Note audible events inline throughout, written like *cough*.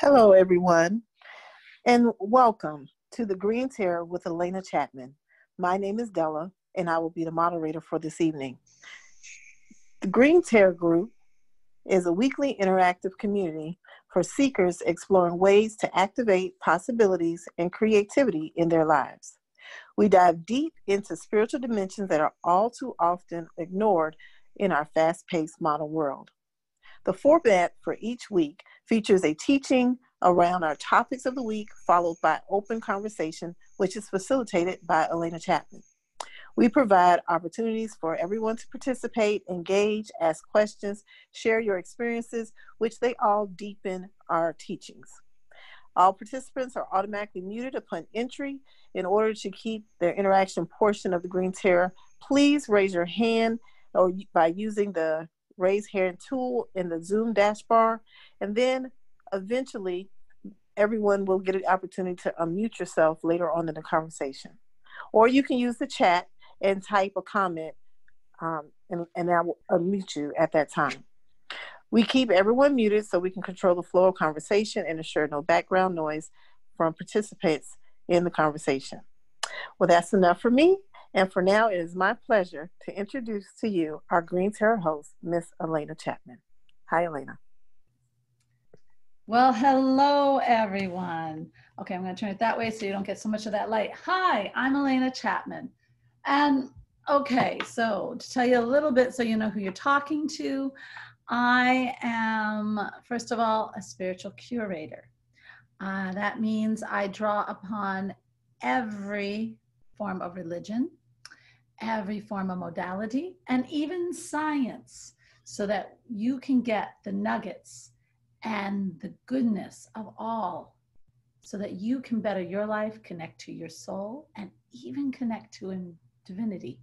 Hello, everyone, and welcome to the Green Tara with Alena Chapman. My name is Della, and I will be the moderator for this evening. The Green Tara Group is a weekly interactive community for seekers exploring ways to activate possibilities and creativity in their lives. We dive deep into spiritual dimensions that are all too often ignored in our fast paced modern world. The format for each week features a teaching around our topics of the week, followed by open conversation, which is facilitated by Alena Chapman. We provide opportunities for everyone to participate, engage, ask questions, share your experiences, which they all deepen our teachings. All participants are automatically muted upon entry. In order to keep their interaction portion of the Green Tara, please raise your hand or by using the raise hand tool in the Zoom dash bar, And then eventually, everyone will get an opportunity to unmute yourself later on in the conversation. Or you can use the chat and type a comment, um, and, and I will unmute you at that time. We keep everyone muted so we can control the flow of conversation and ensure no background noise from participants in the conversation. Well, that's enough for me. And for now, it is my pleasure to introduce to you our Green Tara host, Miss Alena Chapman. Hi, Alena. Well, hello, everyone. Okay, I'm going to turn it that way so you don't get so much of that light. Hi, I'm Alena Chapman. And okay, so to tell you a little bit so you know who you're talking to, I am, first of all, a spiritual curator. Uh, that means I draw upon every form of religion, every form of modality, and even science so that you can get the nuggets and the goodness of all so that you can better your life, connect to your soul, and even connect to in divinity.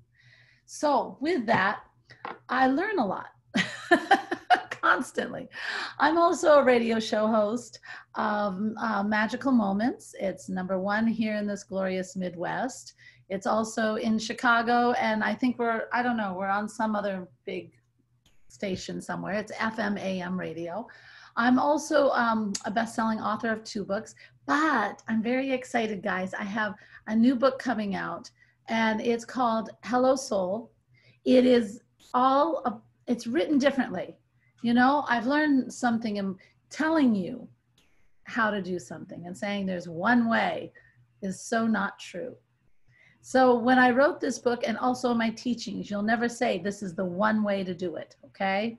So, with that, I learn a lot *laughs* constantly. I'm also a radio show host of uh, Magical Moments. It's number one here in this glorious Midwest. It's also in Chicago, and I think we're, I don't know, we're on some other big station somewhere. It's FM AM radio. I'm also um, a best selling author of two books, but I'm very excited, guys. I have a new book coming out, and it's called Hello Soul. It is all, a, it's written differently. You know, I've learned something in telling you how to do something and saying there's one way is so not true. So when I wrote this book and also my teachings, you'll never say this is the one way to do it, okay?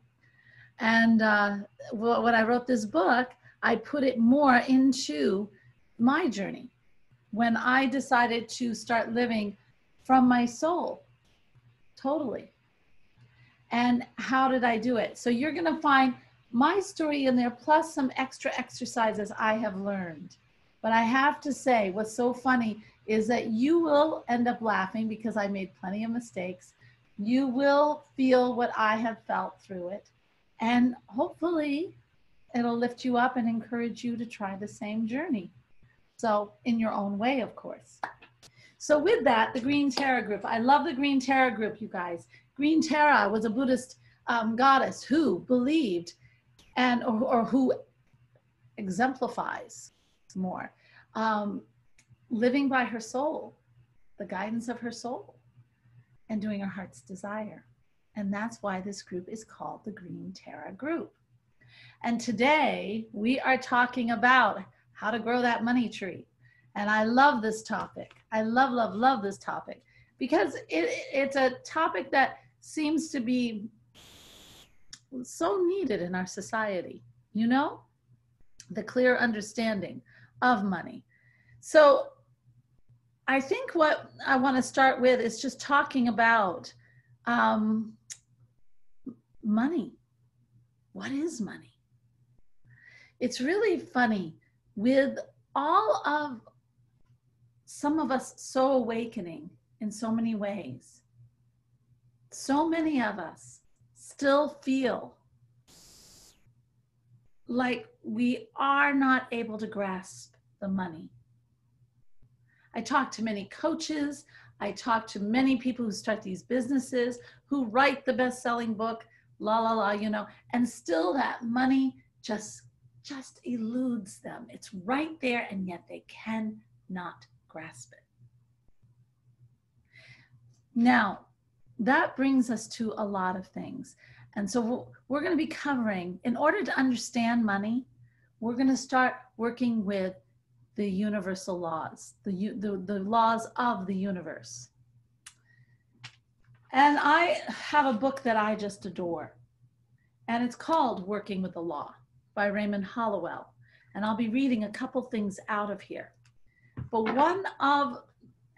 And uh, when I wrote this book, I put it more into my journey when I decided to start living from my soul, totally. And how did I do it? So you're going to find my story in there, plus some extra exercises I have learned. But I have to say, what's so funny is that you will end up laughing because I made plenty of mistakes. You will feel what I have felt through it. And hopefully, it'll lift you up and encourage you to try the same journey. So, in your own way, of course. So, with that, the Green Tara group. I love the Green Tara group, you guys. Green Tara was a Buddhist um, goddess who believed and or, or who exemplifies more um, living by her soul, the guidance of her soul, and doing her heart's desire. And that's why this group is called the Green Tara Group. And today we are talking about how to grow that money tree. And I love this topic. I love, love, love this topic because it, it's a topic that seems to be so needed in our society, you know? The clear understanding of money. So I think what I want to start with is just talking about um, money. What is money? It's really funny with all of some of us so awakening in so many ways. So many of us still feel like we are not able to grasp the money. I talk to many coaches. I talk to many people who start these businesses, who write the best selling book, la, la, la, you know, and still that money just just eludes them. It's right there, and yet they cannot grasp it. Now, that brings us to a lot of things. And so we're going to be covering, in order to understand money, we're going to start working with the universal laws, the, the, the laws of the universe. And I have a book that I just adore, and it's called Working with the Law by Raymond Holliwell. And I'll be reading a couple things out of here. But one of,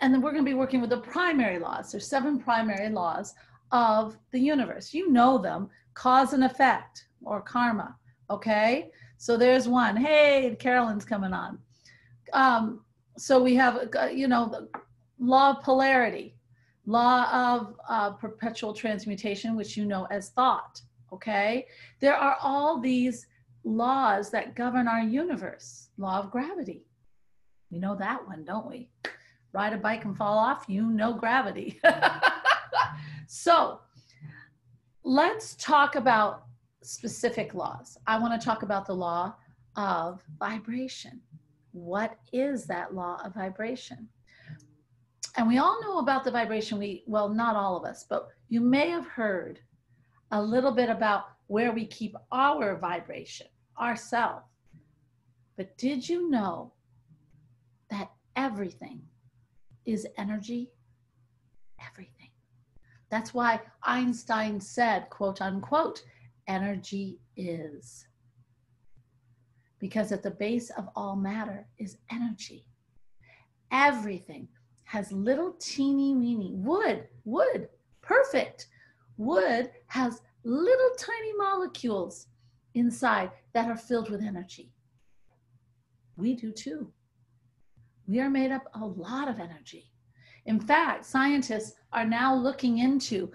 and then we're going to be working with the primary laws. There's seven primary laws of the universe. You know them cause and effect or karma. Okay. So there's one. Hey, Carolyn's coming on. Um, so we have, uh, you know, the law of polarity, law of uh, perpetual transmutation, which you know as thought. Okay. There are all these laws that govern our universe. Law of gravity. We know that one, don't we? Ride a bike and fall off, you know gravity. *laughs* so let's talk about specific laws. I want to talk about the law of vibration. What is that law of vibration? And we all know about the vibration. We, well, not all of us, but you may have heard a little bit about where we keep our vibration, ourself. But did you know that everything is energy? Everything. That's why Einstein said, quote unquote, energy is. Because at the base of all matter is energy. Everything has little teeny weeny wood, wood, perfect. Wood has little tiny molecules inside that are filled with energy. We do too. We are made up a lot of energy. In fact, scientists are now looking into,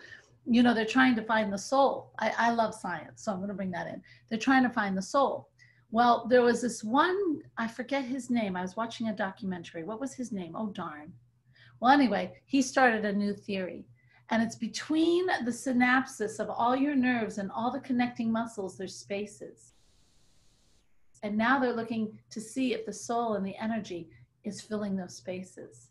you know, they're trying to find the soul. I, I love science, so I'm going to bring that in. They're trying to find the soul. Well, there was this one, I forget his name. I was watching a documentary. What was his name? Oh, darn. Well, anyway, he started a new theory and it's between the synapses of all your nerves and all the connecting muscles, there's spaces. And now they're looking to see if the soul and the energy is filling those spaces.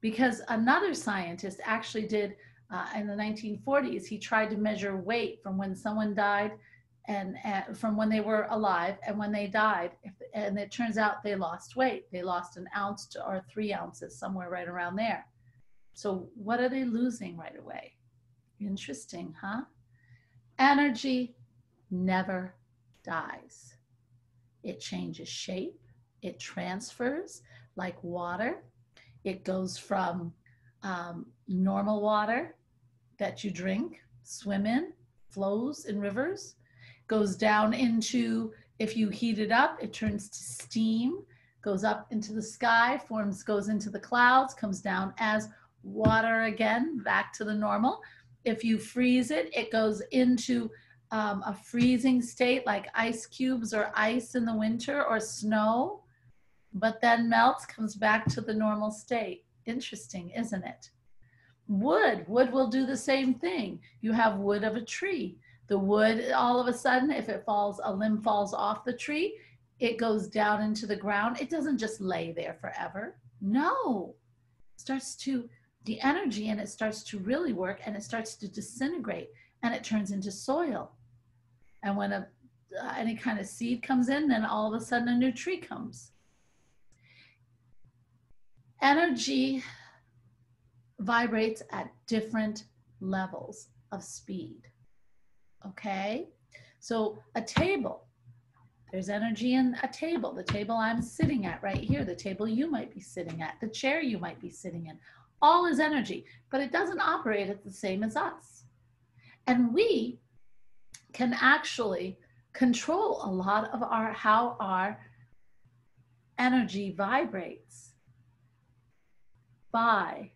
Because another scientist actually did uh, in the 1940s, he tried to measure weight from when someone died and, and from when they were alive and when they died. If, and it turns out they lost weight. They lost an ounce to, or three ounces, somewhere right around there. So, what are they losing right away? Interesting, huh? Energy never dies. It changes shape, it transfers like water. It goes from um, normal water that you drink, swim in, flows in rivers, goes down into, if you heat it up, it turns to steam, goes up into the sky, forms, goes into the clouds, comes down as water again, back to the normal. If you freeze it, it goes into um, a freezing state like ice cubes or ice in the winter or snow, but then melts, comes back to the normal state. Interesting, isn't it? Wood, wood will do the same thing. You have wood of a tree. The wood, all of a sudden, if it falls, a limb falls off the tree, it goes down into the ground. It doesn't just lay there forever. No, it starts to the energy and it starts to really work and it starts to disintegrate and it turns into soil. And when a, uh, any kind of seed comes in, then all of a sudden a new tree comes. Energy vibrates at different levels of speed. Okay? So a table, there's energy in a table. The table I'm sitting at right here, the table you might be sitting at, the chair you might be sitting in all is energy, but it doesn't operate at the same as us. And we can actually control a lot of our how our energy vibrates by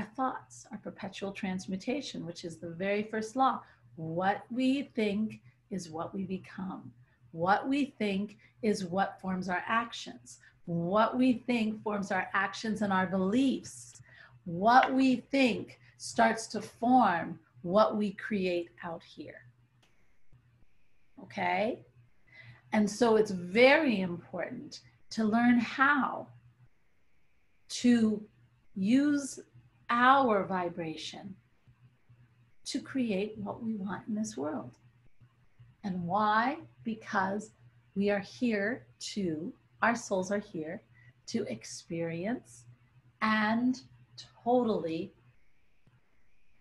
our thoughts, our perpetual transmutation, which is the very first law. What we think is what we become. What we think is what forms our actions. What we think forms our actions and our beliefs. What we think starts to form what we create out here. Okay? And so it's very important to learn how to use our vibration to create what we want in this world. And why? Because we are here to, our souls are here to experience and totally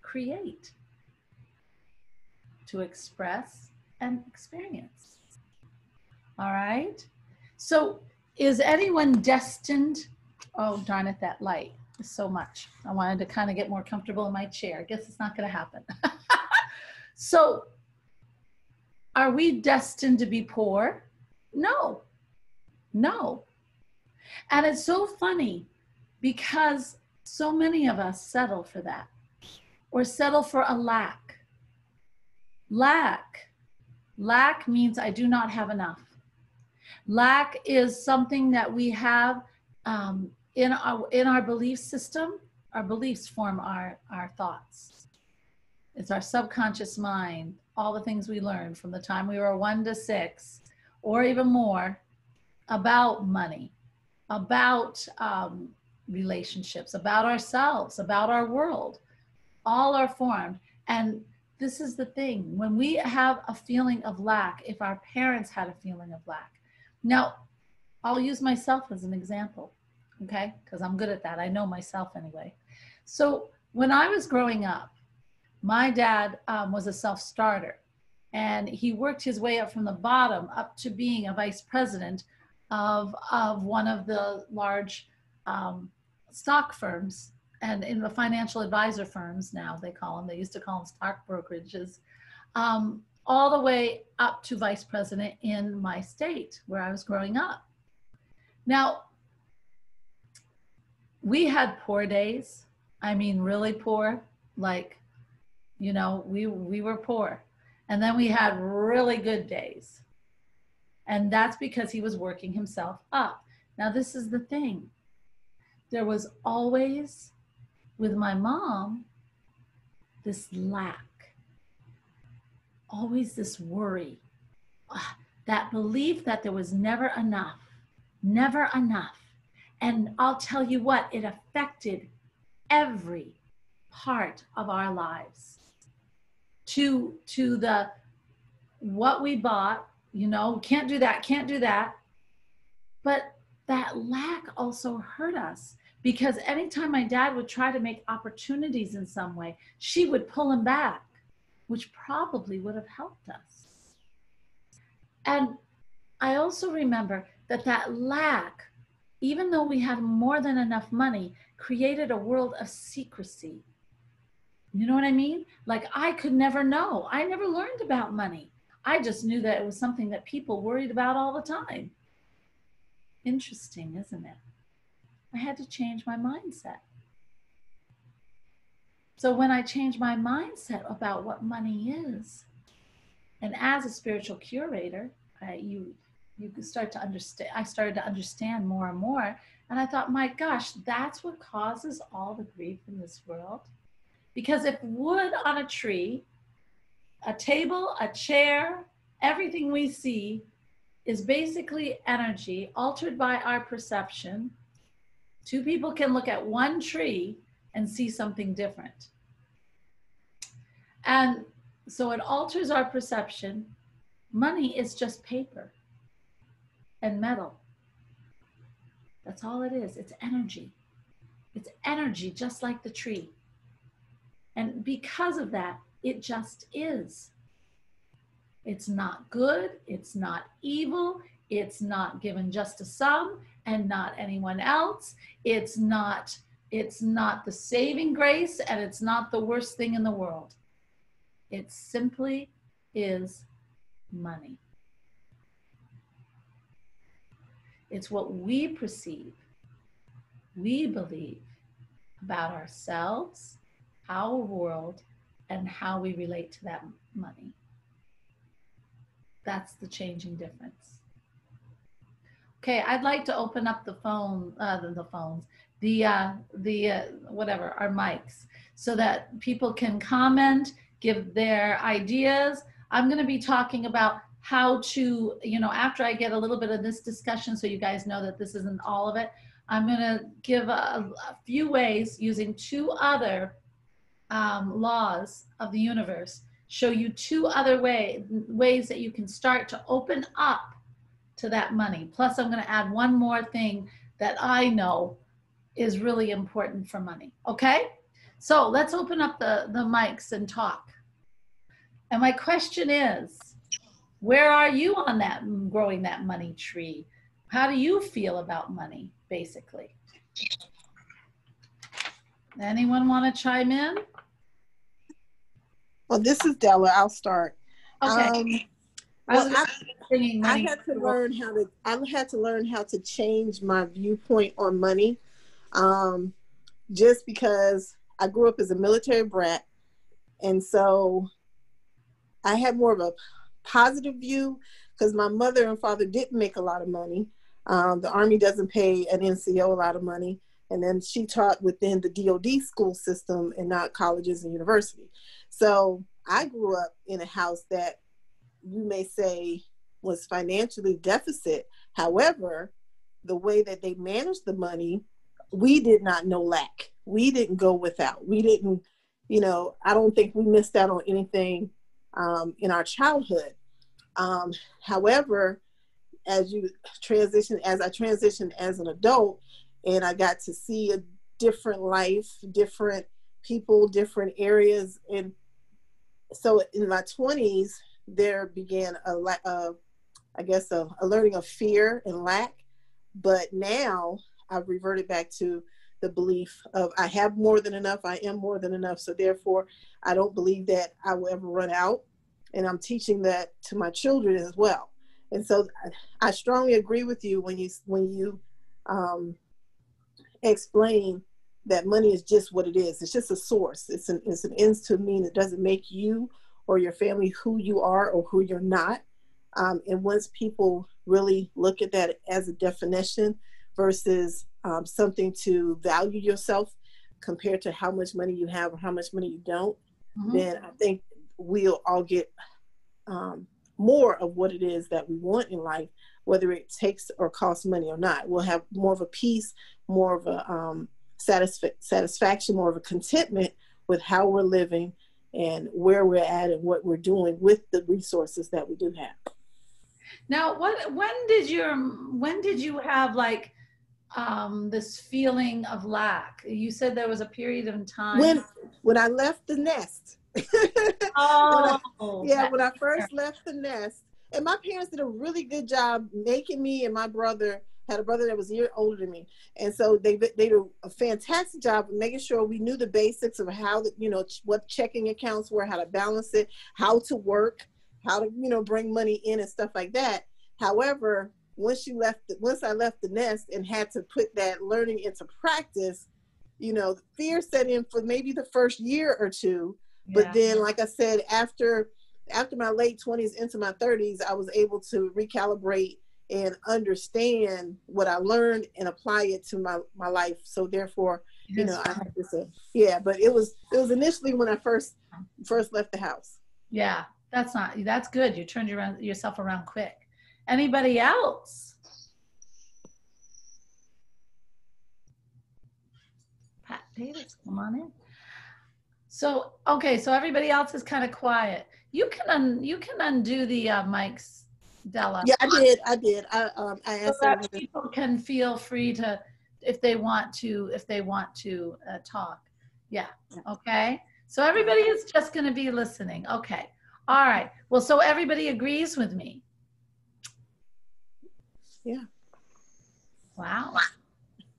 create, to express and experience. All right? So, is anyone destined? Oh, darn it, that light so much. I wanted to kind of get more comfortable in my chair. I guess it's not going to happen. *laughs* so, are we destined to be poor? No. No. And it's so funny because so many of us settle for that or settle for a lack. Lack. Lack means I do not have enough. Lack is something that we have um, in, our, in our belief system. Our beliefs form our, our thoughts. It's our subconscious mind, all the things we learned from the time we were one to six or even more about money, about um, relationships, about ourselves, about our world. All are formed. And this is the thing when we have a feeling of lack, if our parents had a feeling of lack. Now, I'll use myself as an example, okay? Because I'm good at that. I know myself anyway. So when I was growing up, my dad um, was a self starter and he worked his way up from the bottom up to being a vice president of, of one of the large um, stock firms and in the financial advisor firms now they call them they used to call them stock brokerages um, all the way up to vice president in my state where i was growing up now we had poor days. I mean really poor. Like you know we we were poor. And then we had really good days. And that's because he was working himself up. Now this is the thing. There was always with my mom this lack, always this worry, ah, that belief that there was never enough, never enough. And I'll tell you what, it affected every part of our lives to to the what we bought you know can't do that can't do that but that lack also hurt us because anytime my dad would try to make opportunities in some way, she would pull him back, which probably would have helped us. And I also remember that that lack, even though we had more than enough money, created a world of secrecy. You know what I mean? Like I could never know. I never learned about money. I just knew that it was something that people worried about all the time. Interesting, isn't it? I had to change my mindset. So when I changed my mindset about what money is, and as a spiritual curator, I, you you can start to understand. I started to understand more and more, and I thought, my gosh, that's what causes all the grief in this world. Because if wood on a tree, a table, a chair, everything we see is basically energy altered by our perception Two people can look at one tree and see something different. And so it alters our perception. Money is just paper and metal. That's all it is. It's energy. It's energy, just like the tree. And because of that, it just is. It's not good. It's not evil. It's not given just to some and not anyone else. It's not it's not the saving grace and it's not the worst thing in the world. It simply is money. It's what we perceive, we believe about ourselves, our world, and how we relate to that money. That's the changing difference. Okay, I'd like to open up the phone, uh, the, phones, the uh, the uh, whatever our mics, so that people can comment, give their ideas. I'm going to be talking about how to, you know, after I get a little bit of this discussion, so you guys know that this isn't all of it, I'm going to give a, a, few ways using two other um, laws of the universe, show you two other way, ways that you can start to open up to that money. Plus, I'm going to add one more thing that I know is really important for money. Okay? So let's open up the, the mics and talk. And my question is where are you on that growing that money tree? How do you feel about money, basically? Anyone want to chime in? Well, this is Della. I'll start. Okay. Um, well, I, I had to learn how to. I had to learn how to change my viewpoint on money, um, just because I grew up as a military brat, and so I had more of a positive view because my mother and father didn't make a lot of money. Um, the Army doesn't pay an NCO a lot of money, and then she taught within the DoD school system and not colleges and university. So I grew up in a house that you may say was financially deficit. However, the way that they managed the money, we did not know lack. We didn't go without. We didn't, you know, I don't think we missed out on anything um, in our childhood. Um, however, as you transition, as I transitioned as an adult, and I got to see a different life, different people, different areas, and so in my 20s, there began a, a I guess a, a learning of fear and lack. But now I've reverted back to the belief of I have more than enough, I am more than enough. So therefore, I don't believe that I will ever run out. And I'm teaching that to my children as well. And so I strongly agree with you when you when you um, explain that money is just what it is. It's just a source. It's an it's an ends to mean. It doesn't make you or your family who you are or who you're not. Um, and once people really look at that as a definition versus um, something to value yourself compared to how much money you have or how much money you don't, mm-hmm. then I think we'll all get um, more of what it is that we want in life, whether it takes or costs money or not. We'll have more of a peace, more of a um, satisf- satisfaction, more of a contentment with how we're living and where we're at and what we're doing with the resources that we do have. Now, what when did your when did you have like um, this feeling of lack? You said there was a period of time when when I left the nest. Oh, when I, oh, yeah, when I first left the nest, and my parents did a really good job making me and my brother had a brother that was a year older than me, and so they they did a fantastic job of making sure we knew the basics of how to you know what checking accounts were, how to balance it, how to work, how to you know bring money in and stuff like that. However, once you left, once I left the nest and had to put that learning into practice, you know, fear set in for maybe the first year or two. Yeah. But then, like I said, after after my late 20s into my 30s, I was able to recalibrate and understand what I learned and apply it to my, my life. So therefore, you know, I have to say, yeah, but it was it was initially when I first first left the house. Yeah, that's not that's good. You turned your, yourself around quick. Anybody else? Pat Davis, come on in. So okay, so everybody else is kind of quiet. You can un, you can undo the uh, mics Della. Yeah, I did. I did. I um I asked so that people can feel free to if they want to if they want to uh, talk. Yeah. Okay. So everybody is just going to be listening. Okay. All right. Well, so everybody agrees with me. Yeah. Wow.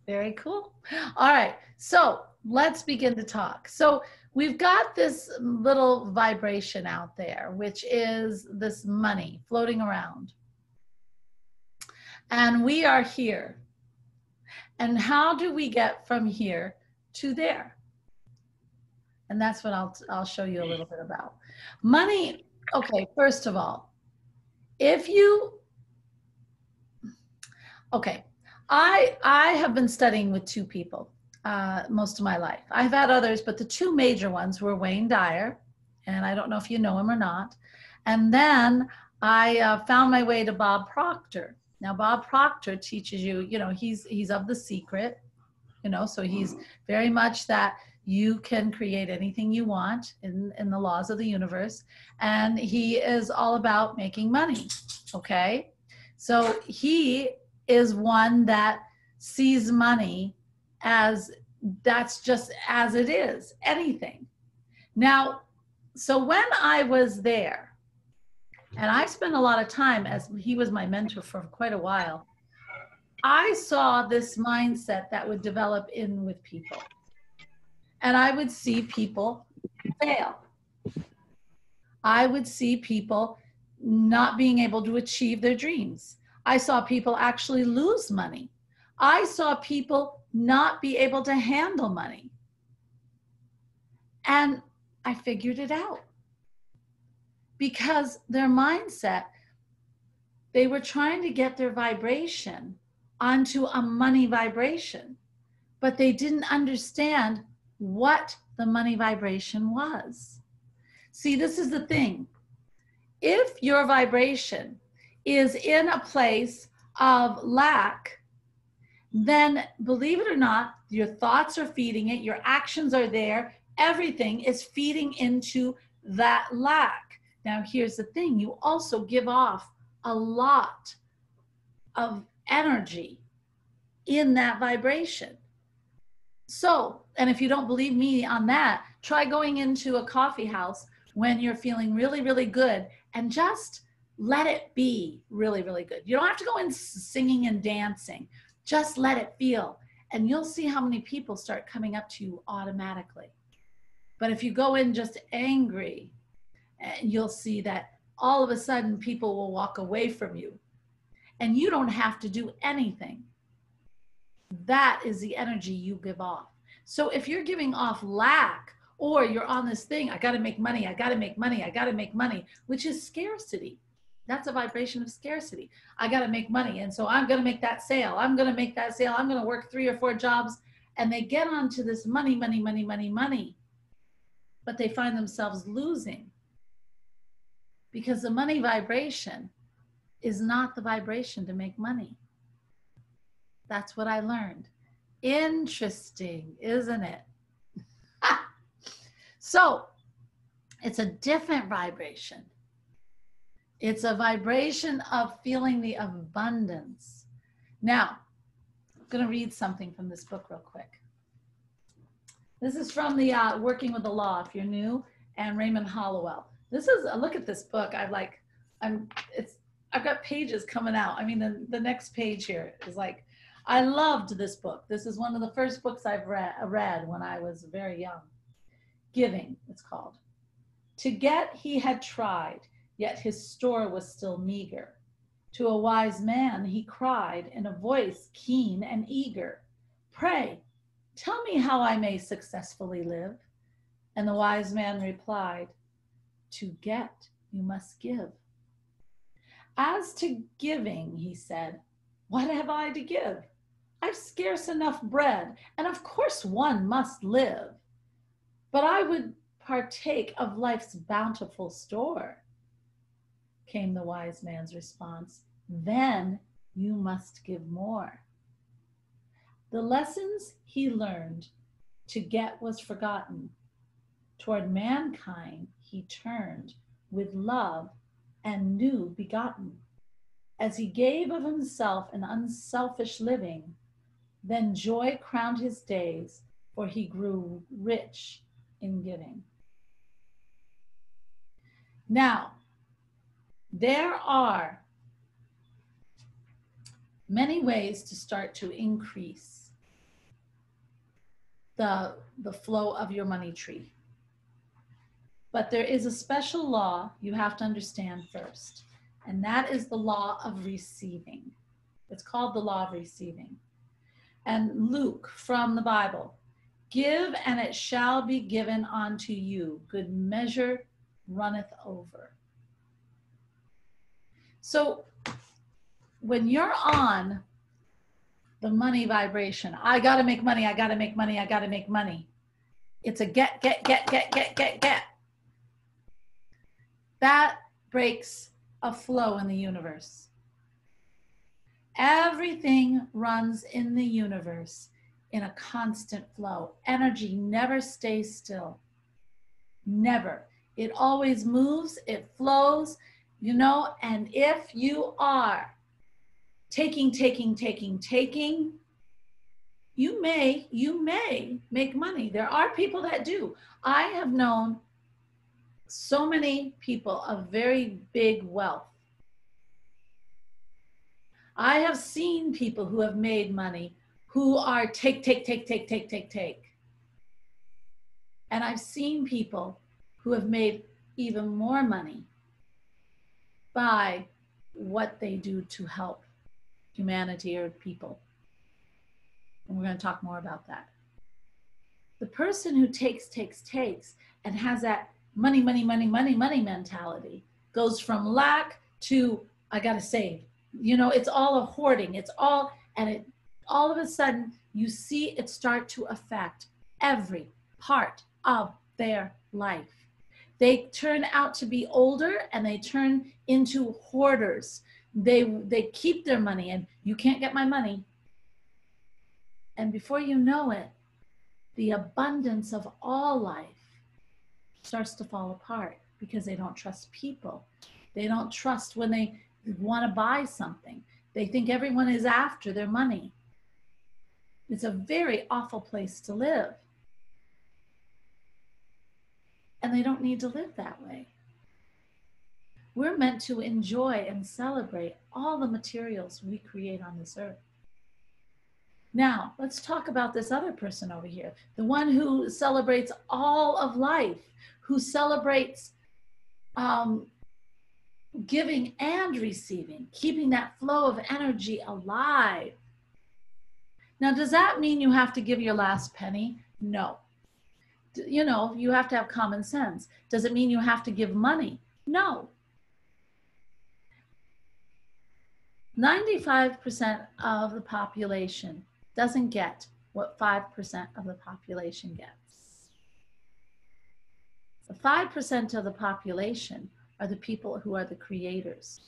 Very cool. All right. So let's begin to talk. So we've got this little vibration out there, which is this money floating around. And we are here. And how do we get from here to there? And that's what I'll, I'll show you a little bit about. Money, okay, first of all, if you, okay, I, I have been studying with two people uh, most of my life. I've had others, but the two major ones were Wayne Dyer, and I don't know if you know him or not. And then I uh, found my way to Bob Proctor. Now, Bob Proctor teaches you, you know, he's he's of the secret, you know, so he's very much that you can create anything you want in in the laws of the universe, and he is all about making money. Okay, so he is one that sees money as that's just as it is, anything. Now, so when I was there, and I spent a lot of time as he was my mentor for quite a while, I saw this mindset that would develop in with people. And I would see people fail. I would see people not being able to achieve their dreams. I saw people actually lose money. I saw people not be able to handle money. And I figured it out because their mindset, they were trying to get their vibration onto a money vibration, but they didn't understand what the money vibration was. See, this is the thing. If your vibration is in a place of lack, then believe it or not, your thoughts are feeding it, your actions are there, everything is feeding into that lack. Now, here's the thing you also give off a lot of energy in that vibration. So, and if you don't believe me on that, try going into a coffee house when you're feeling really, really good and just let it be really, really good. You don't have to go in singing and dancing, just let it feel. And you'll see how many people start coming up to you automatically. But if you go in just angry, eh, you'll see that all of a sudden people will walk away from you and you don't have to do anything. That is the energy you give off. So if you're giving off lack or you're on this thing, I got to make money, I got to make money, I got to make money, which is scarcity. That's a vibration of scarcity. I got to make money. And so I'm going to make that sale. I'm going to make that sale. I'm going to work three or four jobs. And they get onto this money, money, money, money, money but they find themselves losing because the money vibration is not the vibration to make money. That's what I learned. Interesting, isn't it? *laughs* so it's a different vibration. It's a vibration of feeling the abundance. Now, I'm going to read something from this book real quick. This is from the uh, Working with the Law, if you're new, and Raymond Holliwell. This is a look at this book. I like, I'm, it's, I've got pages coming out. I mean, the, the next page here is like, I loved this book. This is one of the first books I've read, read when I was very young. Giving, it's called. To get he had tried, yet his store was still meager. To a wise man he cried in a voice keen and eager, Pray, Tell me how I may successfully live. And the wise man replied, To get, you must give. As to giving, he said, What have I to give? I've scarce enough bread, and of course one must live. But I would partake of life's bountiful store. Came the wise man's response, Then you must give more. The lessons he learned to get was forgotten. Toward mankind he turned with love and new begotten. As he gave of himself an unselfish living, then joy crowned his days, for he grew rich in giving. Now, there are many ways to start to increase the, the flow of your money tree. But there is a special law you have to understand first, and that is the law of receiving. It's called the law of receiving. And Luke from the Bible give and it shall be given unto you, good measure runneth over. So when you're on the money vibration. I got to make money. I got to make money. I got to make money. It's a get, get, get, get, get, get, get. That breaks a flow in the universe. Everything runs in the universe in a constant flow. Energy never stays still. Never. It always moves, it flows, you know, and if you are taking, taking, taking, taking, you may, you may make money. There are people that do. I have known so many people of very big wealth. I have seen people who have made money who are take, take, take, take, take, take, take. And I've seen people who have made even more money by what they do to help humanity or people. And we're going to talk more about that. The person who takes, takes, takes, and has that money, money, money, money, money mentality goes from lack to I got to save. You know, it's all a hoarding. It's all, and it all of a sudden you see it start to affect every part of their life. They turn out to be older and they turn into hoarders. They they keep their money and you can't get my money. And before you know it, the abundance of all life starts to fall apart because they don't trust people. They don't trust when they want to buy something. They think everyone is after their money. It's a very awful place to live. And they don't need to live that way. We're meant to enjoy and celebrate all the materials we create on this earth. Now, let's talk about this other person over here, the one who celebrates all of life, who celebrates um, giving and receiving, keeping that flow of energy alive. Now, does that mean you have to give your last penny? No. You know, you have to have common sense. Does it mean you have to give money? No. 95% of the population doesn't get what 5% of the population gets. The 5% of the population are the people who are the creators.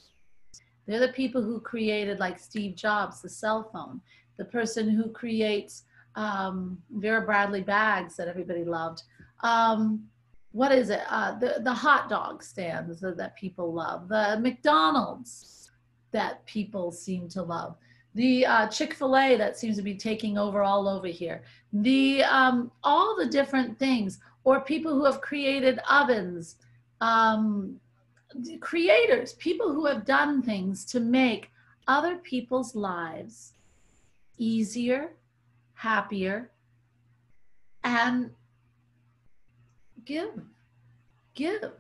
They're the people who created, like Steve Jobs, the cell phone, the person who creates um, Vera Bradley bags that everybody loved. Um, what is it? Uh, the, the hot dog stands that people love, the McDonald's that people seem to love the uh, chick-fil-a that seems to be taking over all over here the um, all the different things or people who have created ovens um, creators people who have done things to make other people's lives easier happier and give give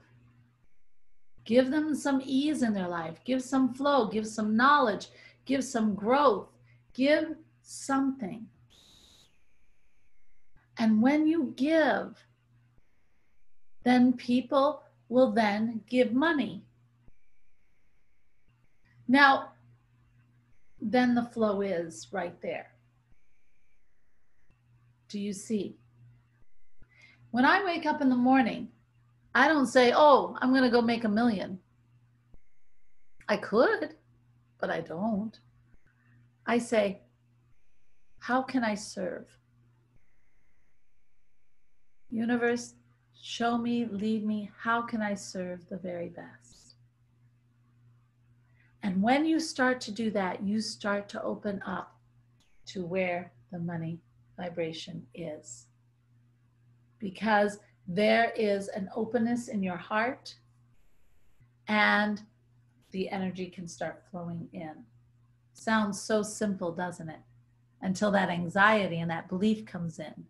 give them some ease in their life give some flow give some knowledge give some growth, give something. And when you give, then people will then give money. Now, then the flow is right there. Do you see? When I wake up in the morning, I don't say, oh, I'm going to go make a million. I could but I don't. I say, how can I serve? Universe, show me, lead me, how can I serve the very best? And when you start to do that, you start to open up to where the money vibration is. Because there is an openness in your heart and the energy can start flowing in. Sounds so simple, doesn't it? Until that anxiety and that belief comes in.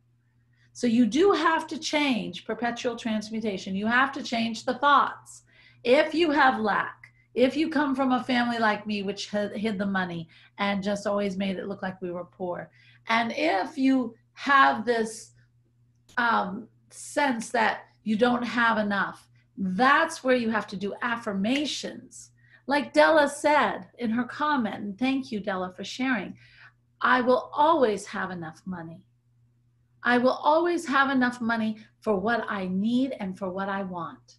So you do have to change perpetual transmutation. You have to change the thoughts. If you have lack, if you come from a family like me, which hid the money and just always made it look like we were poor, and if you have this um, sense that you don't have enough, that's where you have to do affirmations like Della said in her comment, and thank you, Della, for sharing, I will always have enough money. I will always have enough money for what I need and for what I want.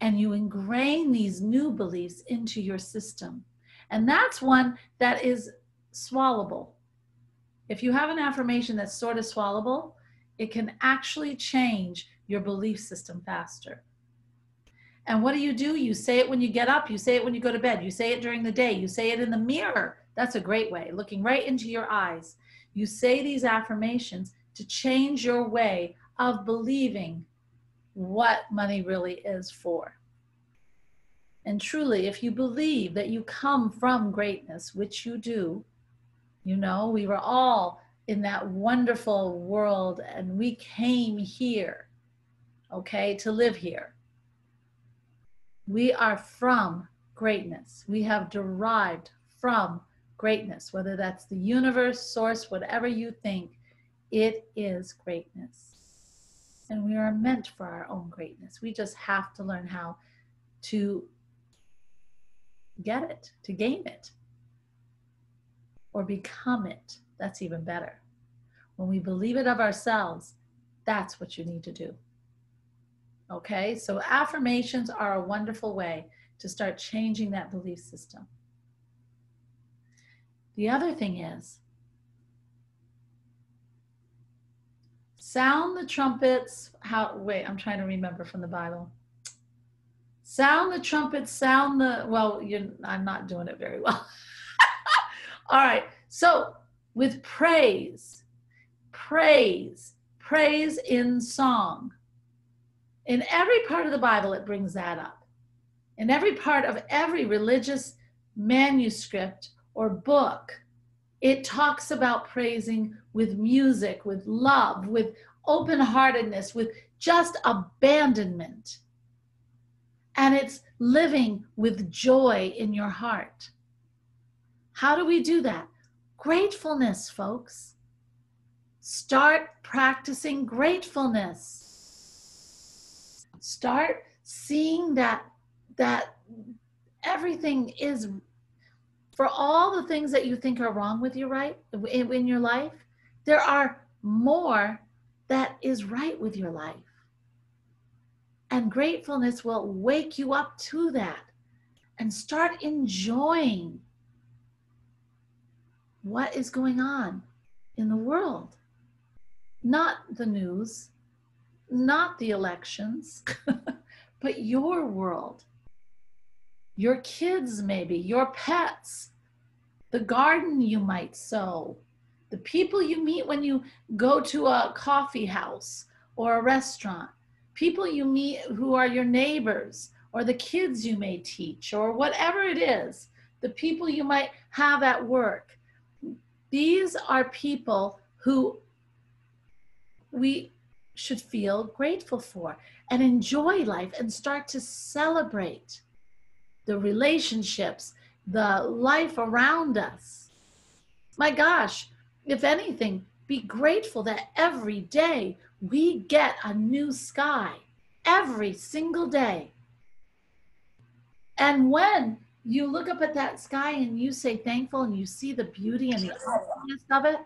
and you ingrain these new beliefs into your system. And that's one that is swallowable. If you have an affirmation that's sort of swallowable, it can actually change your belief system faster. And what do you do? You say it when you get up, you say it when you go to bed, you say it during the day, you say it in the mirror. That's a great way, looking right into your eyes. You say these affirmations to change your way of believing what money really is for. And truly, if you believe that you come from greatness, which you do, you know, we were all in that wonderful world and we came here, okay, to live here. We are from greatness. We have derived from greatness, whether that's the universe, source, whatever you think, it is greatness. And we are meant for our own greatness. We just have to learn how to get it, to gain it, or become it. That's even better. When we believe it of ourselves, that's what you need to do. Okay, so affirmations are a wonderful way to start changing that belief system. The other thing is, sound the trumpets. How, wait, I'm trying to remember from the Bible. Sound the trumpets, sound the, well, I'm not doing it very well. *laughs* All right. So with praise, praise, praise in song. In every part of the Bible, it brings that up. In every part of every religious manuscript or book, it talks about praising with music, with love, with open heartedness, with just abandonment and it's living with joy in your heart. How do we do that? Gratefulness, folks. Start practicing gratefulness. Start seeing that that everything is for all the things that you think are wrong with your right in, in your life, there are more that is right with your life. And gratefulness will wake you up to that and start enjoying what is going on in the world. Not the news, not the elections, *laughs* but your world. Your kids, maybe, your pets, the garden you might sow, the people you meet when you go to a coffee house or a restaurant people you meet who are your neighbors or the kids you may teach or whatever it is, the people you might have at work. These are people who we should feel grateful for and enjoy life and start to celebrate the relationships, the life around us. My gosh, if anything, be grateful that every day we get a new sky every single day. And when you look up at that sky and you say thankful and you see the beauty and the awesomeness of it,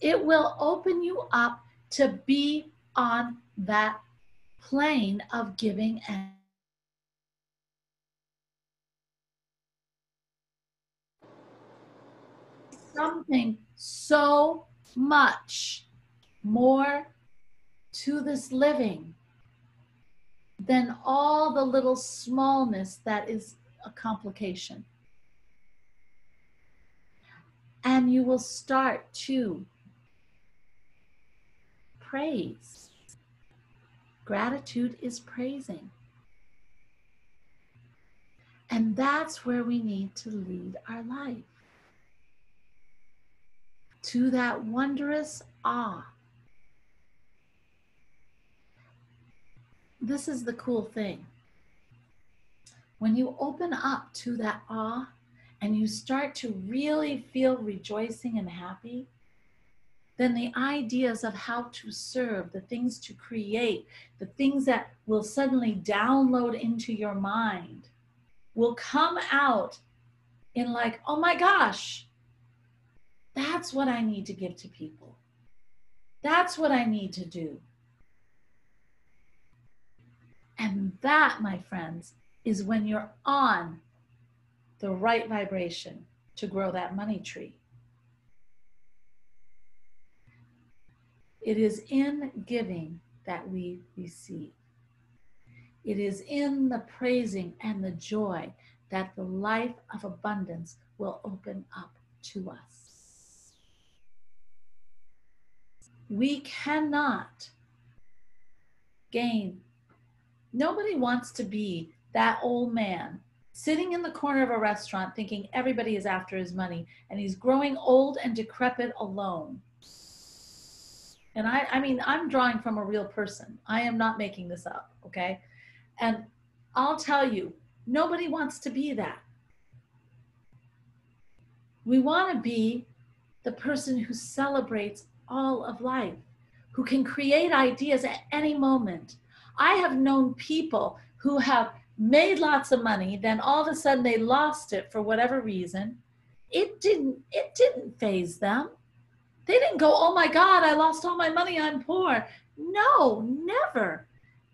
it will open you up to be on that plane of giving and something so much more to this living than all the little smallness that is a complication. And you will start to praise. Gratitude is praising. And that's where we need to lead our life to that wondrous awe this is the cool thing. When you open up to that awe and you start to really feel rejoicing and happy, then the ideas of how to serve, the things to create, the things that will suddenly download into your mind will come out in like, oh my gosh, that's what I need to give to people. That's what I need to do. And that, my friends, is when you're on the right vibration to grow that money tree. It is in giving that we receive. It is in the praising and the joy that the life of abundance will open up to us. We cannot gain. Nobody wants to be that old man sitting in the corner of a restaurant thinking everybody is after his money and he's growing old and decrepit alone. And I, I mean, I'm drawing from a real person. I am not making this up, okay? And I'll tell you, nobody wants to be that. We want to be the person who celebrates all of life, who can create ideas at any moment. I have known people who have made lots of money, then all of a sudden they lost it for whatever reason. It didn't it didn't faze them. They didn't go, "Oh my god, I lost all my money, I'm poor." No, never.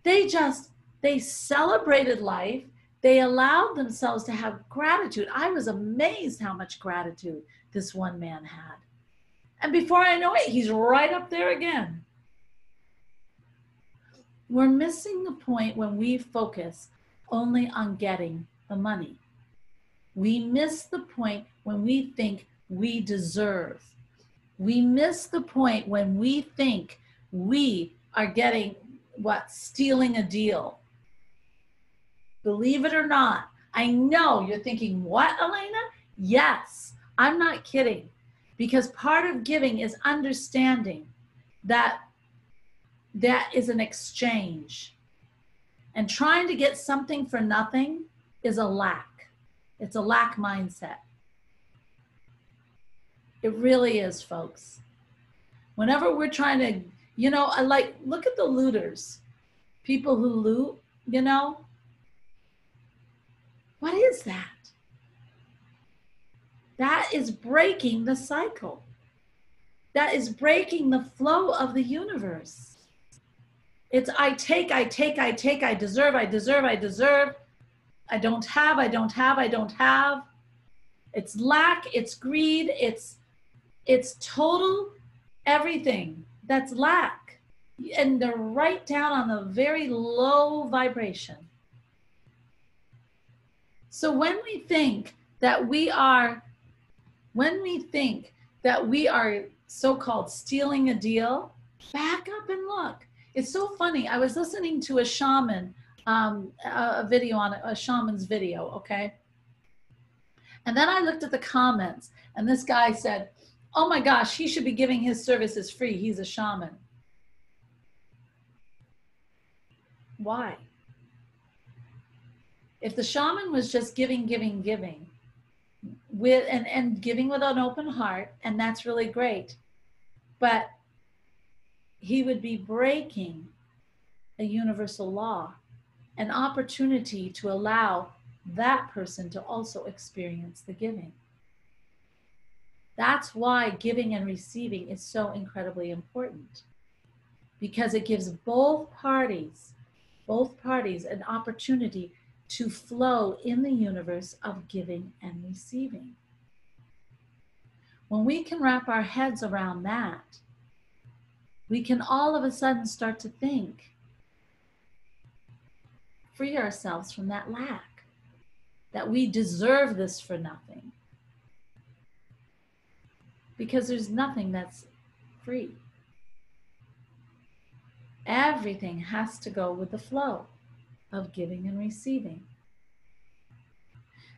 They just they celebrated life. They allowed themselves to have gratitude. I was amazed how much gratitude this one man had. And before I know it, he's right up there again. We're missing the point when we focus only on getting the money. We miss the point when we think we deserve. We miss the point when we think we are getting what? Stealing a deal. Believe it or not, I know you're thinking, what, Alena? Yes, I'm not kidding. Because part of giving is understanding that that is an exchange. And trying to get something for nothing is a lack. It's a lack mindset. It really is, folks. Whenever we're trying to, you know, I like, look at the looters, people who loot, you know. What is that? That is breaking the cycle. That is breaking the flow of the universe. It's I take, I take, I take, I deserve, I deserve, I deserve. I don't have, I don't have, I don't have. It's lack, it's greed, it's it's total everything that's lack. And they're right down on the very low vibration. So when we think that we are, when we think that we are so called stealing a deal, back up and look. It's so funny. I was listening to a shaman, um, a, video on a, shaman's video, okay? And then I looked at the comments, and this guy said, Oh my gosh, he should be giving his services free. He's a shaman. Why? If the shaman was just giving, giving, giving, with and, and giving with an open heart, and that's really great. But he would be breaking a universal law, an opportunity to allow that person to also experience the giving. That's why giving and receiving is so incredibly important because it gives both parties, both parties, an opportunity to flow in the universe of giving and receiving. When we can wrap our heads around that, we can all of a sudden start to think, free ourselves from that lack, that we deserve this for nothing. Because there's nothing that's free. Everything has to go with the flow of giving and receiving.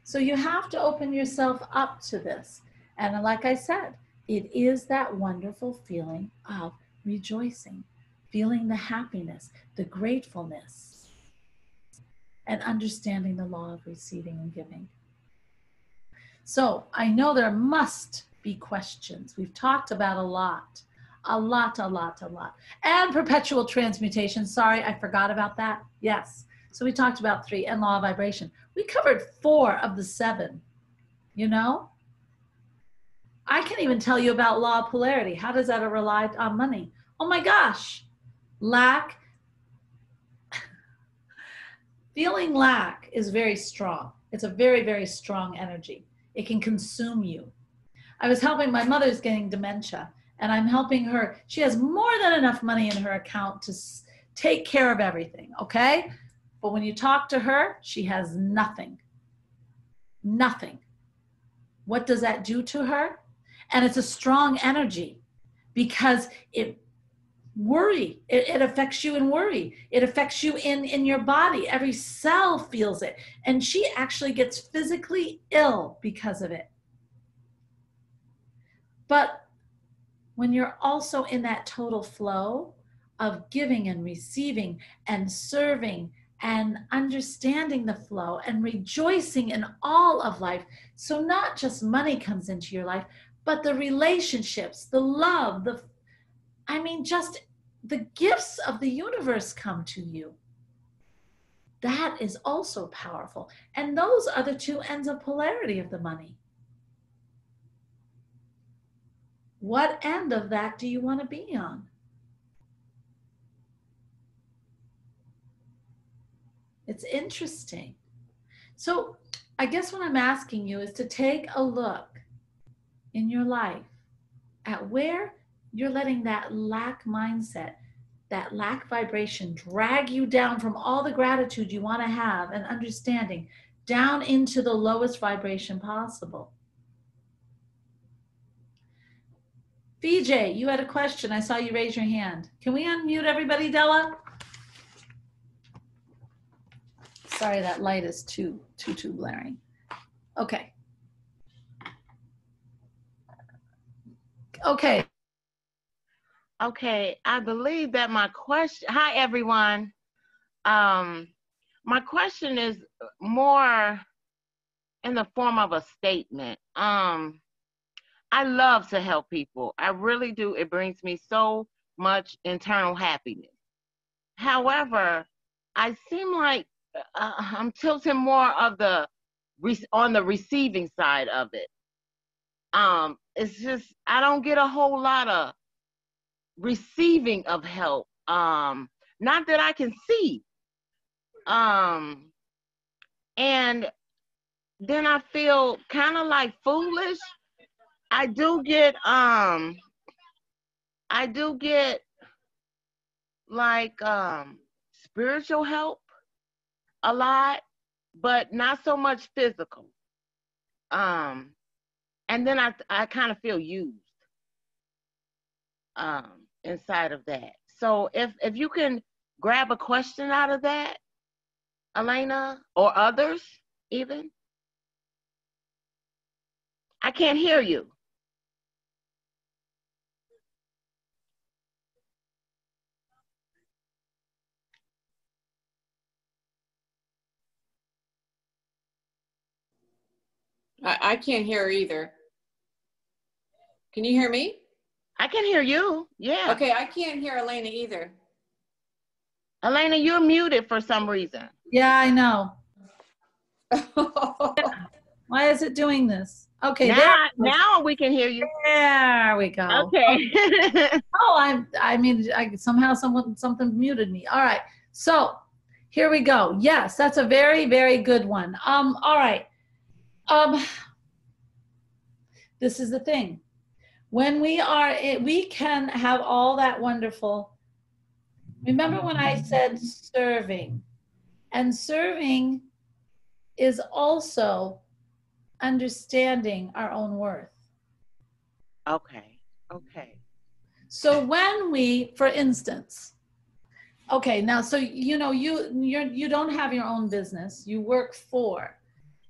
So you have to open yourself up to this. And like I said, it is that wonderful feeling of rejoicing, feeling the happiness, the gratefulness, and understanding the law of receiving and giving. So I know there must be questions. We've talked about a lot, a lot, a lot, a lot. And perpetual transmutation. Sorry, I forgot about that. Yes. So we talked about three and law of vibration. We covered four of the seven, you know? I can't even tell you about law of polarity. How does that rely on money? Oh my gosh, lack. *laughs* feeling lack is very strong. It's a very, very strong energy. It can consume you. I was helping my mother's getting dementia, and I'm helping her. She has more than enough money in her account to take care of everything, okay? But when you talk to her, she has nothing. Nothing. What does that do to her? And it's a strong energy because it worry it, it, affects you in worry. It affects you in in your body. Every cell feels it. And she actually gets physically ill because of it. But when you're also in that total flow of giving and receiving and serving and understanding the flow and rejoicing in all of life so not just money comes into your life but the relationships the love the I mean, just the gifts of the universe come to you. That is also powerful. And those are the two ends of polarity of the money. What end of that do you want to be on? It's interesting. So, I guess what I'm asking you is to take a look in your life at where you're letting that lack mindset, that lack vibration drag you down from all the gratitude you want to have and understanding down into the lowest vibration possible. VJ, you had a question. I saw you raise your hand. Can we unmute everybody, Della? Sorry, that light is too, too, too blaring. Okay. Okay, Okay, I believe that my question. Hi, everyone. Um, my question is more in the form of a statement. Um, I love to help people. I really do. It brings me so much internal happiness. However, I seem like uh, I'm tilting more of the on the receiving side of it. Um, it's just I don't get a whole lot of receiving of help. Um, not that I can see. Um, and then I feel kind of like foolish. I do get um I do get like um spiritual help a lot, but not so much physical. Um and then I I kind of feel used. Um inside of that. So if if you can grab a question out of that, Alena, or others even. I can't hear you. I, I can't hear either. Can you hear me? I can hear you. Yeah. Okay, I can't hear Alena either. Alena, you're muted for some reason. Yeah, I know. *laughs* Why is it doing this? Okay, now, now we can hear you. There we go. Okay. *laughs* oh, I I mean, I somehow someone something muted me. All right. So here we go. Yes, that's a very very good one. Um. All right. Um. This is the thing when we are we can have all that wonderful. Remember when i said serving? And serving is also understanding our own worth. Okay okay. So when we for instance okay now so you know you you're you don't have your own business. You work for.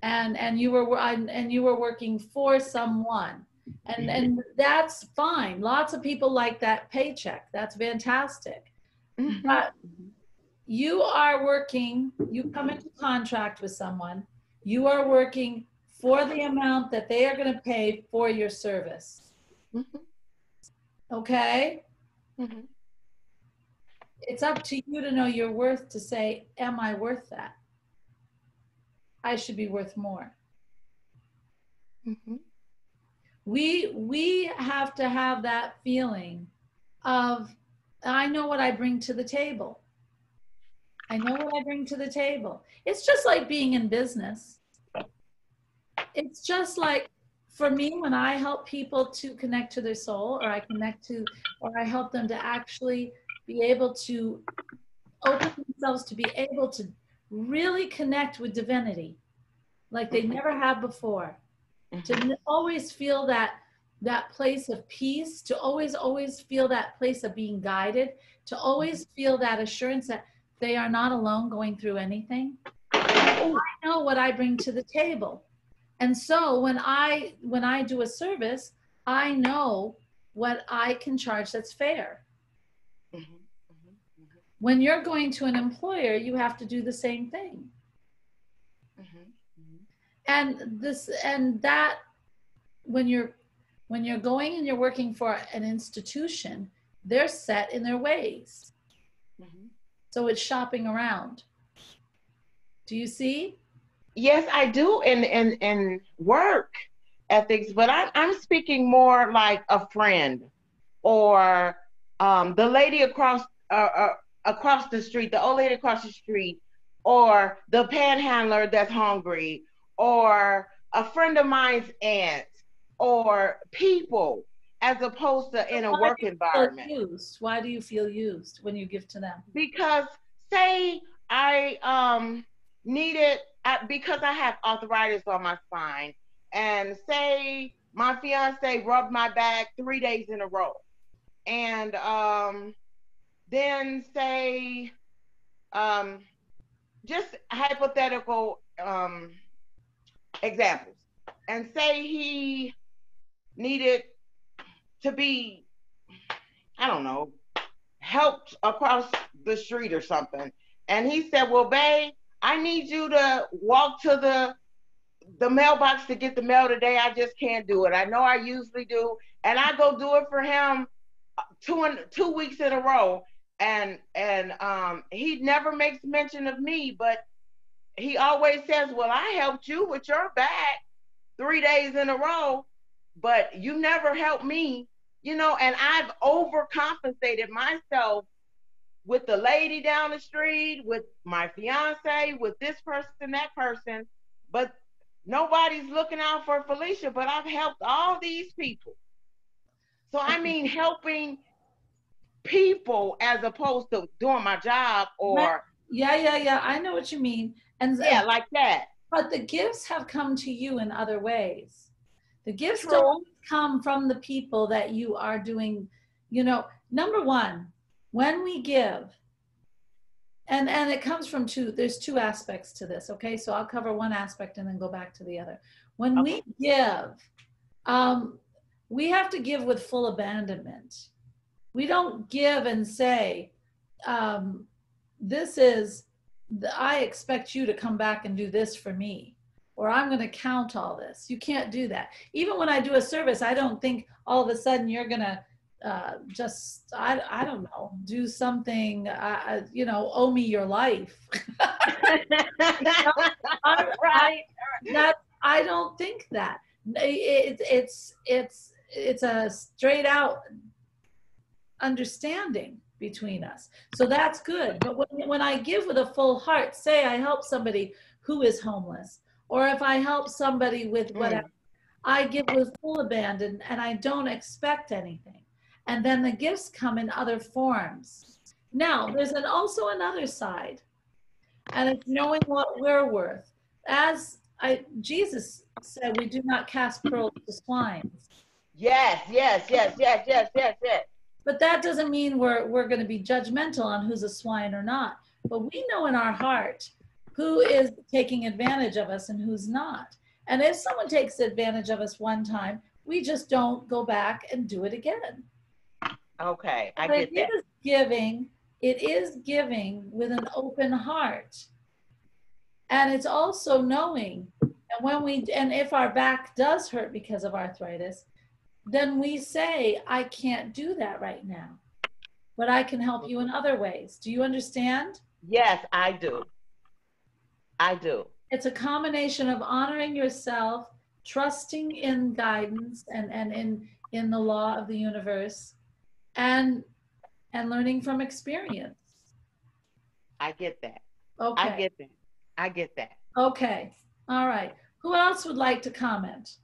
And and you were and you were working for someone and and that's fine. Lots of people like that paycheck. That's fantastic. Mm-hmm. but you are working you come into contract with someone you are working for the amount that they are going to pay for your service. Mm-hmm. okay? Mm-hmm. it's up to you to know your worth to say am i worth that? I should be worth more. Mm-hmm we we have to have that feeling of i know what i bring to the table I know what I bring to the table. It's just like being in business. It's just like for me when I help people to connect to their soul or I connect to or I help them to actually be able to open themselves to be able to really connect with divinity like they never have before. To always feel that that place of peace, to always always feel that place of being guided, to always feel that assurance that they are not alone going through anything. I know what I bring to the table. And so when I when I do a service, I know what I can charge that's fair. Mhm, mhm, mhm, When you're going to an employer, you have to do the same thing. And this and that when you're when you're going and you're working for an institution, they're set in their ways. Mhm. So it's shopping around. Do you see? Yes, I do in in in work ethics, but I'm I'm speaking more like a friend or um, the lady across uh, uh, across the street, the old lady across the street, or the panhandler that's hungry, or a friend of mine's aunt, or people, as opposed to in a work environment. used. Why do you feel used when you give to them? because say I um needed I, because I have arthritis on my spine, and say my fiance rubbed my back three days in a row, and um then say um just hypothetical um examples, and say he needed to be I don't know helped across the street or something. And he said, Well, babe, I need you to walk to the the mailbox to get the mail today. I just can't do it. I know I usually do. And I go do it for him two and two weeks in a row. And and um he never makes mention of me, but he always says, Well, I helped you with your back three days in a row, but you never helped me you know, and I've overcompensated myself with the lady down the street, with my fiance, with this person, that person, but nobody's looking out for Felicia, but I've helped all these people. So I mean helping people as opposed to doing my job or Yeah, yeah, yeah. I know what you mean. And yeah, like that. but the gifts have come to you in other ways. The gifts True. don't come from the people that you are doing, you know, number one, when we give, and and it comes from two, there's two aspects to this, okay? So I'll cover one aspect and then go back to the other. When we give, um, we have to give with full abandonment. We don't give and say, um, this is, I expect you to come back and do this for me or I'm going to count all this. You can't do that. Even when I do a service, I don't think all of a sudden you're going to uh, just, I, I don't know, do something, uh, you know, owe me your life. *laughs* *laughs* Right. that, I don't think that. It, it's, it's, it's a straight out understanding between us. So that's good. But when, when I give with a full heart, say I help somebody who is homeless, or if I help somebody with Mm. whatever, I give with full abandon and I don't expect anything. And then the gifts come in other forms. Now, there's an, also another side, and it's knowing what we're worth. As I, Jesus said, we do not cast pearls to swine. Yes, yes, yes, yes, yes, yes, yes. But that doesn't mean we're, we're going to be judgmental on who's a swine or not. But we know in our heart who is taking advantage of us and who's not. And if someone takes advantage of us one time, we just don't go back and do it again. Okay, I But get it that. is giving, it is giving with an open heart. And it's also knowing, and when we, and if our back does hurt because of arthritis, then we say, I can't do that right now, but I can help you in mm-hmm. other ways. Do you understand? Yes, I do. I do. It's a combination of honoring yourself, trusting in guidance and, and in, in the law of the universe, and, and learning from experience. I get that. Okay. I get that. I get that. Okay. All right. Who else would like to comment?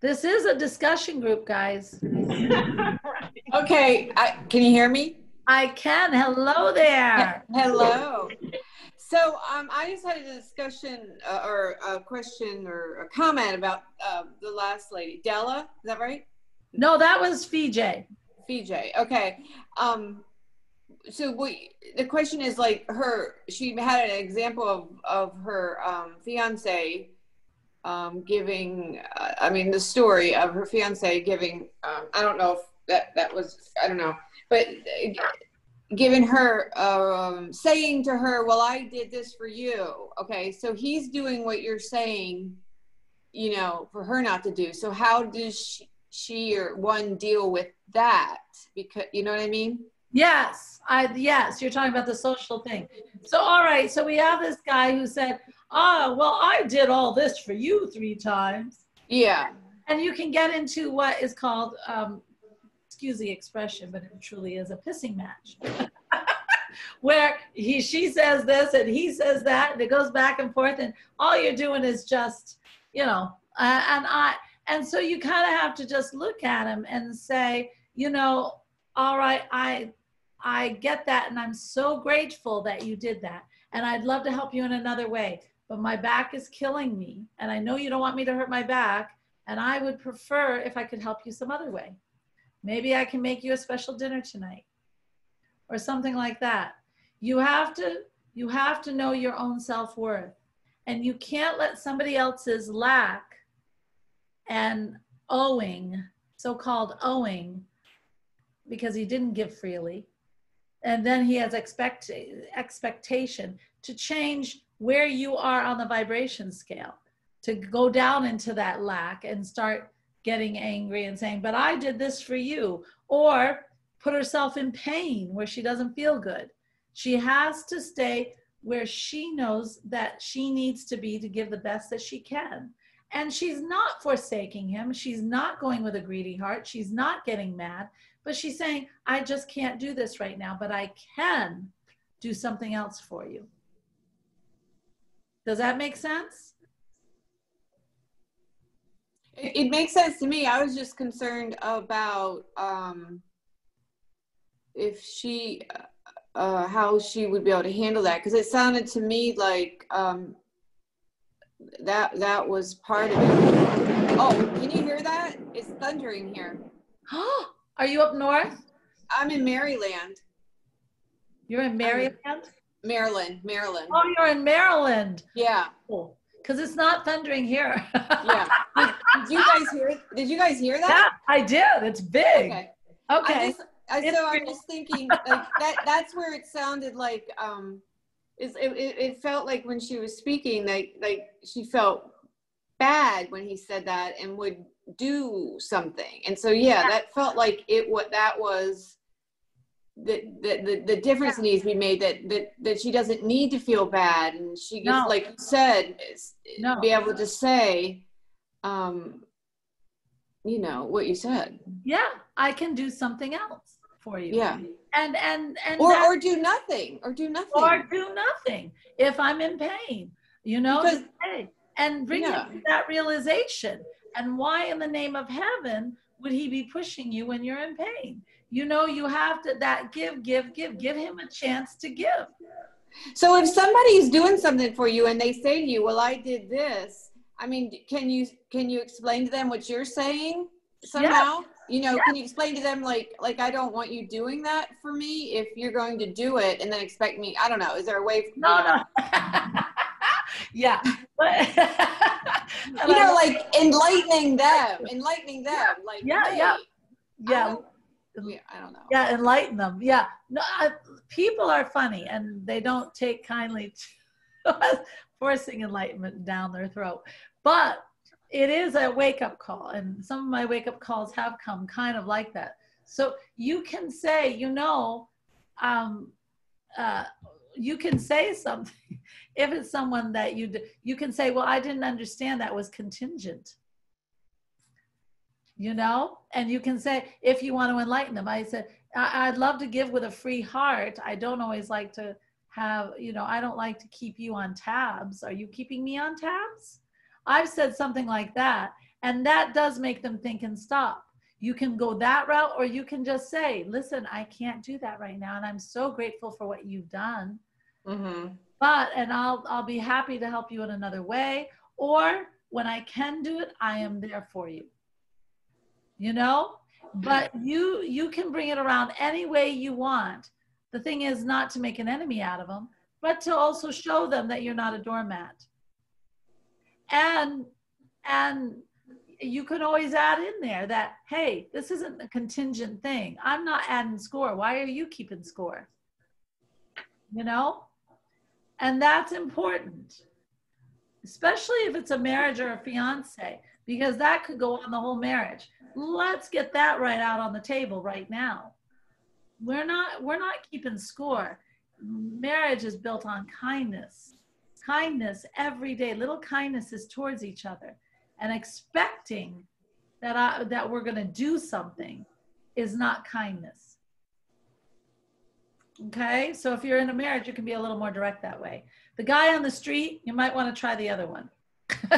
This is a discussion group, guys. *laughs* Okay, I, can you hear me? I can. Hello there. Hello. So um, I just had a discussion uh, or a question or a comment about uh, the last lady, Della. Is that right? No, that was Fiji. VJ. Okay. Um, so we, the question is like her. She had an example of of her um, fiance um, giving. Uh, I mean, the story of her fiance giving. Um, I don't know if that that was. I don't know, but. Uh, giving her um saying to her well i did this for you okay so he's doing what you're saying you know for her not to do so how does she, she or one deal with that because you know what i mean Yes, I yes, you're talking about the social thing. So all right, so we have this guy who said, "Ah, well, I did all this for you three times," yeah. And you can get into what is called, um, excuse the expression, but it truly is a pissing match, *laughs* where he she says this and he says that, and it goes back and forth, and all you're doing is just, you know, uh, and I and so you kind of have to just look at him and say, you know, all right, I I get that and I'm so grateful that you did that. And I'd love to help you in another way, but my back is killing me and I know you don't want me to hurt my back and I would prefer if I could help you some other way. Maybe I can make you a special dinner tonight or something like that. You have to you have to know your own self-worth and you can't let somebody else's lack and owing, so-called owing because he didn't give freely. And then he has expect, expectation to change where you are on the vibration scale, to go down into that lack and start getting angry and saying, But I did this for you. Or put herself in pain where she doesn't feel good. She has to stay where she knows that she needs to be to give the best that she can. And she's not forsaking him. She's not going with a greedy heart. She's not getting mad but she's saying, I just can't do this right now, but I can do something else for you. Does that make sense? it, it makes sense to me i was just concerned about um if she uh how she would be able to handle that because it sounded to me like um that that was part of it oh can you hear that it's thundering here *gasps* Are you up north? i'm in maryland You're in Maryland? Maryland maryland Oh, you're in Maryland. yeah Cool. Because it's not thundering here. yeah did, *laughs* did you guys hear did you guys hear Yeah, that I did. It's big. okay Okay. I just, I, so I'm just thinking like that. That's where it sounded like um, is it, it, it felt like when she was speaking, like like she felt bad when he said that and would do something. And so yeah, that felt like it. What that was. The, the, the, difference needs to be made that, that that she doesn't need to feel bad and she gets No. like you said is- No. be able to say um you know what you said yeah, I can do something else for you. yeah And and and or or do nothing or do nothing or do nothing if I'm in pain. You know, Because- and bring Yeah. to that realization. And why in the name of heaven would he be pushing you when you're in pain? You know, you have to that give, give, give, give him a chance to give. so if somebody's doing something for you and they say to you well i did this i mean can you can you explain to them what you're saying somehow you know can you explain to them like like i don't want you doing that for me if you're going to do it and then expect me i don't know is there a way for No, no. *laughs* *laughs* yeah. But- *laughs* you know like enlightening them enlightening them like Yeah, hey, yeah. Yeah. Yeah i don't know. Yeah enlighten them. Yeah. No I, people are funny and they don't take kindly *laughs* to forcing enlightenment down their throat. But it is a wake-up call and some of my wake-up calls have come kind of like that. So you can say you know um, uh, you can say something *laughs* if it's someone that you d- you can say well i didn't understand that was contingent you know? And you can say if you want to enlighten them. I said I- i'd love to give with a free heart. I don't always like to have you know i don't like to keep you on tabs. Are you keeping me on tabs? I've said something like that and that does make them think and stop. You can go that route or you can just say listen i can't do that right now and i'm so grateful for what you've done. Mm-hmm. but and i'll i'll be happy to help you in another way or when i can do it i am there for you you know? But you you can bring it around any way you want. The thing is not to make an enemy out of them but to also show them that you're not a doormat. And and you could always add in there that hey this isn't a contingent thing. I'm not adding score. Why are you keeping score? You know? And that's important especially if it's a marriage or a fiance because that could go on the whole marriage. Let's get that right out on the table right now. We're not we're not keeping score. Marriage is built on kindness. Kindness every day. Little kindnesses towards each other and expecting that I, that we're going to do something is not kindness. Okay? So if you're in a marriage you can be a little more direct that way. The guy on the street you might want to try the other one *laughs*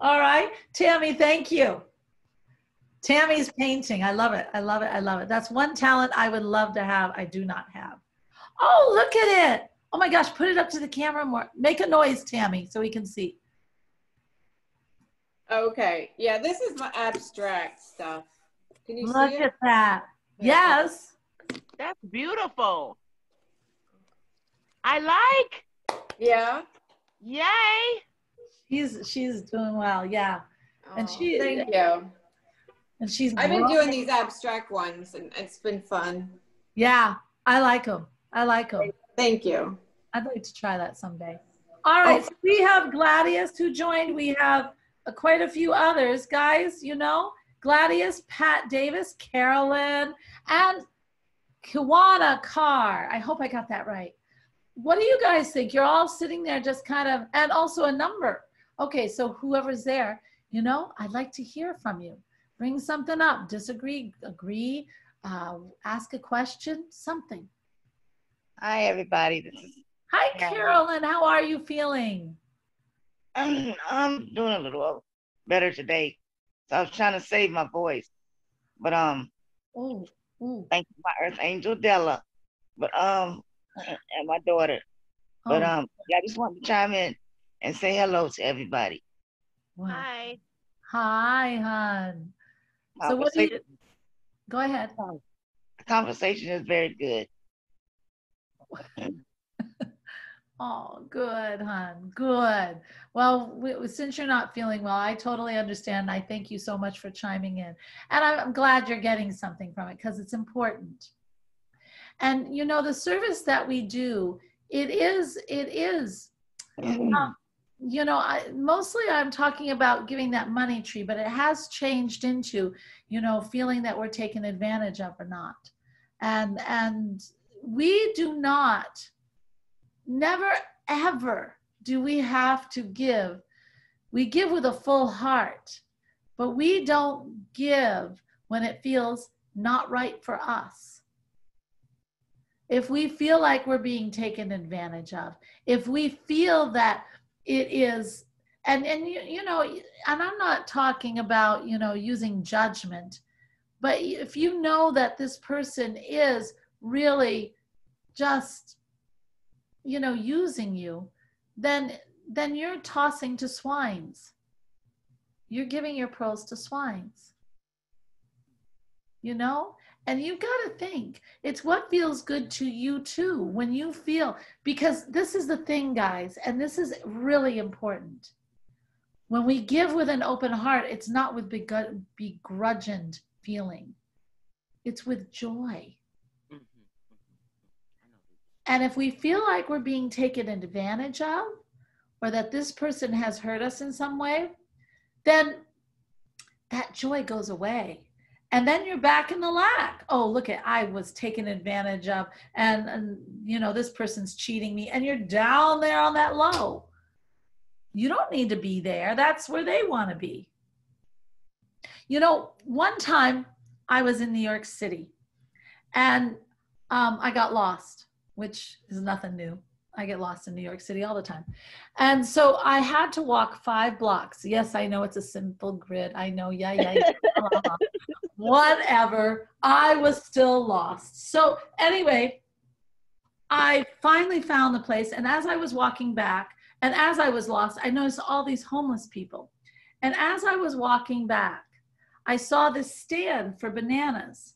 all right tammy thank you tammy's painting i love it i love it i love it that's one talent i would love to have i do not have oh look at it oh my gosh put it up to the camera more make a noise tammy so we can see Okay. Yeah, this is my abstract stuff. Can you look see it? at that yes That's beautiful. I like. Yeah. Yay. She's she's doing well yeah And Oh, she- Thank you. and she's I've been doing these abstract ones, and it's been fun. yeah i like them i like them Thank you. I'd like to try that someday. All right, so we have Gladius who joined. We have uh, quite a few others, guys. You know, Gladius, Pat Davis, Carolyn, and Kiwana Carr. I hope I got that right. What do you guys think? You're all sitting there, just kind of, and also a number. Okay, so whoever's there, you know, I'd like to hear from you. Bring something up. Disagree, agree, uh, ask a question, something. Hi, everybody. This is Hi, Carolyn. Carolyn. How are you feeling? I'm, *clears throat* I'm doing a little better today. So I was trying to save my voice. But um, Oh, oh, thank you, my Earth Angel Della. But um, *clears throat* and my daughter. But oh, um, yeah, I just wanted to chime in and say hello to everybody. wow. Hi. Hi, hon. So what do you? Go ahead. The conversation is very good. *laughs* Oh, good, hon. Good. Well, we, since you're not feeling well, I totally understand. I thank you so much for chiming in. And I'm, I'm glad you're getting something from it because it's important. And you know, the service that we do, it is, it is, um, you know, I, mostly I'm talking about giving that money tree, but it has changed into, you know, feeling that we're taken advantage of or not. And, and we do not never ever do we have to give. We give with a full heart, but we don't give when it feels not right for us. If we feel like we're being taken advantage of, if we feel that it is, and, and you, you know, and I'm not talking about, you know, using judgment, but if you know that this person is really just you know using you then then you're tossing to swines. You're giving your pearls to swines. You know and you've got to think it's what feels good to you too when you feel because this is the thing guys and this is really important when we give with an open heart it's not with begr- begrudged feeling it's with joy Mhm, mhm. Know. and if we feel like we're being taken advantage of, or that this person has hurt us in some way, then that joy goes away. And then you're back in the lack. Oh, look at I was taken advantage of, and, and you know, this person's cheating me, and you're down there on that low. You don't need to be there. That's where they want to be. You know, one time I was in New York City and um, I got lost, which is nothing new. I get lost in New York City all the time. And so I had to walk five blocks. Yes, I know it's a simple grid. I know, yeah, yeah, yeah. *laughs* Whatever. I was still lost. So, anyway, I finally found the place. And as I was walking back, and as I was lost, I noticed all these homeless people. And as I was walking back, I saw this stand for bananas.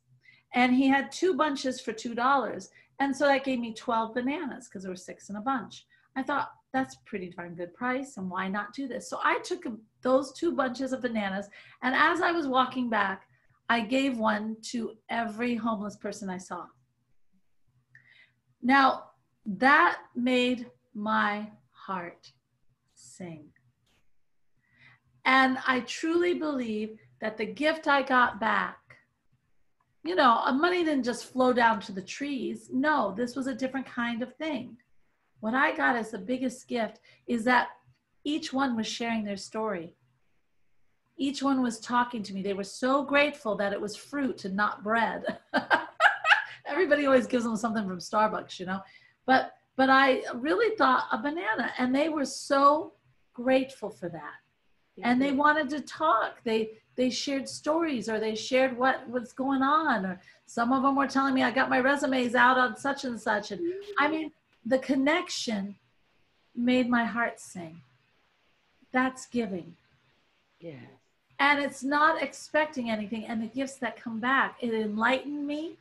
And he had two bunches for $2. And so that gave me 12 bananas because there were six in a bunch. I thought that's pretty darn good price and why not do this? So I took those two bunches of bananas and as I was walking back, I gave one to every homeless person I saw. Now, that made my heart sing. And I truly believe that the gift I got back you know, money didn't just flow down to the trees. No, this was a different kind of thing. What I got as the biggest gift is that each one was sharing their story. Each one was talking to me. They were so grateful that it was fruit and not bread. *laughs* Everybody always gives them something from Starbucks, you know. But but I really thought a banana and they were so grateful for that. And they wanted to talk. They they shared stories or they shared what was going on or some of them were telling me i got my resumes out on such and such. And i mean the connection made my heart sing. That's giving. Yeah. And it's not expecting anything. And the gifts that come back it enlightened me.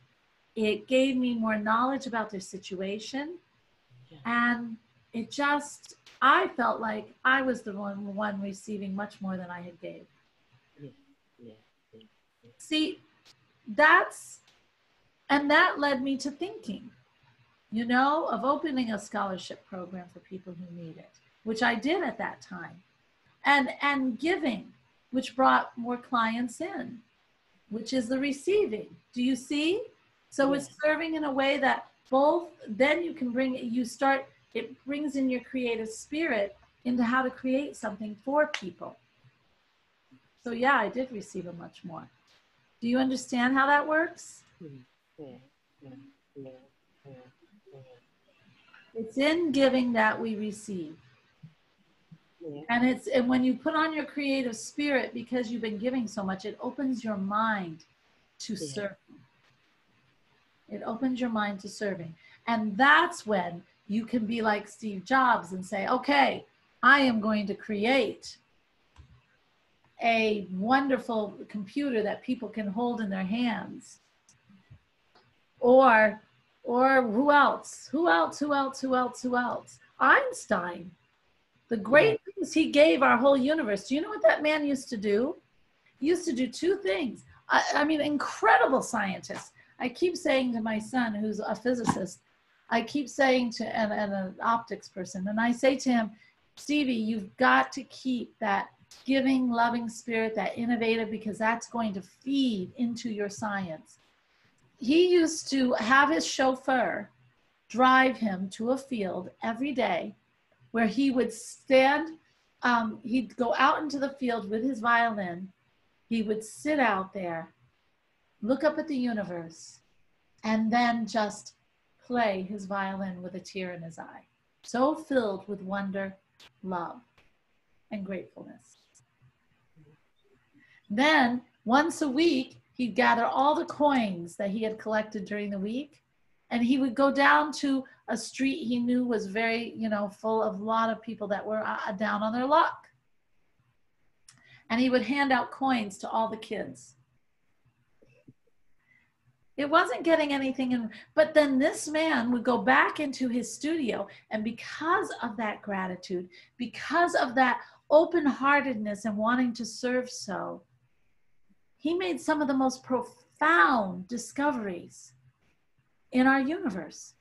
It gave me more knowledge about their situation. Yeah. and it just i felt like i was the one one receiving much more than i had gave See, that's, and that led me to thinking, you know, of opening a scholarship program for people who need it, which I did at that time, and and giving, which brought more clients in, which is the receiving. Do you see? So it's serving in a way that both then you can bring you start it brings in your creative spirit into how to create something for people. So yeah, I did receive a much more. Do you understand how that works? It's in giving that we receive. And it's and when you put on your creative spirit because you've been giving so much, it opens your mind to serving. It opens your mind to serving. And that's when you can be like Steve Jobs and say, okay, I am going to create a wonderful computer that people can hold in their hands. Or, or who else? Who else? Who else? Who else? Who else? Einstein. The great things he gave our whole universe. Do you know what that man used to do? He used to do two things. I, I mean, incredible scientist. I keep saying to my son, who's a physicist, I keep saying to and, and an optics person, and I say to him, Stevie, you've got to keep that giving, loving spirit, that innovative, because that's going to feed into your science. He used to have his chauffeur drive him to a field every day where he would stand, um, he'd go out into the field with his violin. He would sit out there, look up at the universe, and then just play his violin with a tear in his eye. So filled with wonder, love, and gratefulness. Then once a week, he'd gather all the coins that he had collected during the week and he would go down to a street he knew was very, you know, full of a lot of people that were uh, down on their luck. And he would hand out coins to all the kids. It wasn't getting anything in, but then this man would go back into his studio, and because of that gratitude, because of that open heartedness and wanting to serve so, he made some of the most profound discoveries in our universe.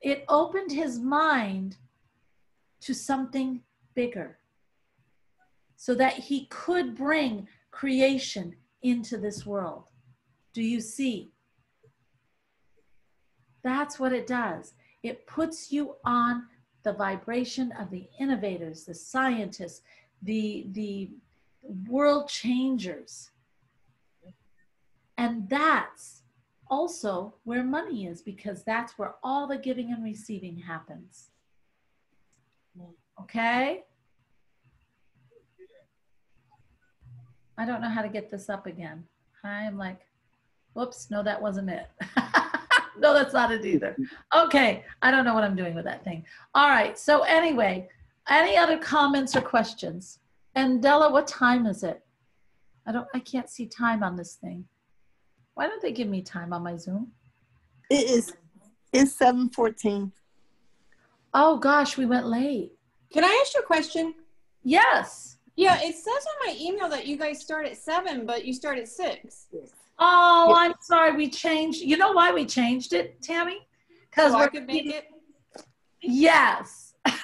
It opened his mind to something bigger so that he could bring creation into this world. Do you see? That's what it does. It puts you on the vibration of the innovators, the scientists, the, the world changers. And that's also where money is because that's where all the giving and receiving happens. Okay? I don't know how to get this up again. I'm like, whoops, no, that wasn't it. *laughs* no, that's not it either. Okay, I don't know what I'm doing with that thing. All right, so anyway, any other comments or questions? And Della, what time is it? I don't, I can't see time on this thing. Why don't they give me time on my Zoom? It is it's seven fourteen. Oh gosh, we went late. Can I ask you a question? Yes. Yeah, it says on my email that you guys start at seven, but you start at six. Oh, I'm sorry. We changed. You know why we changed it, Tammy? Because So I we're could make it. Yes. *laughs* yes,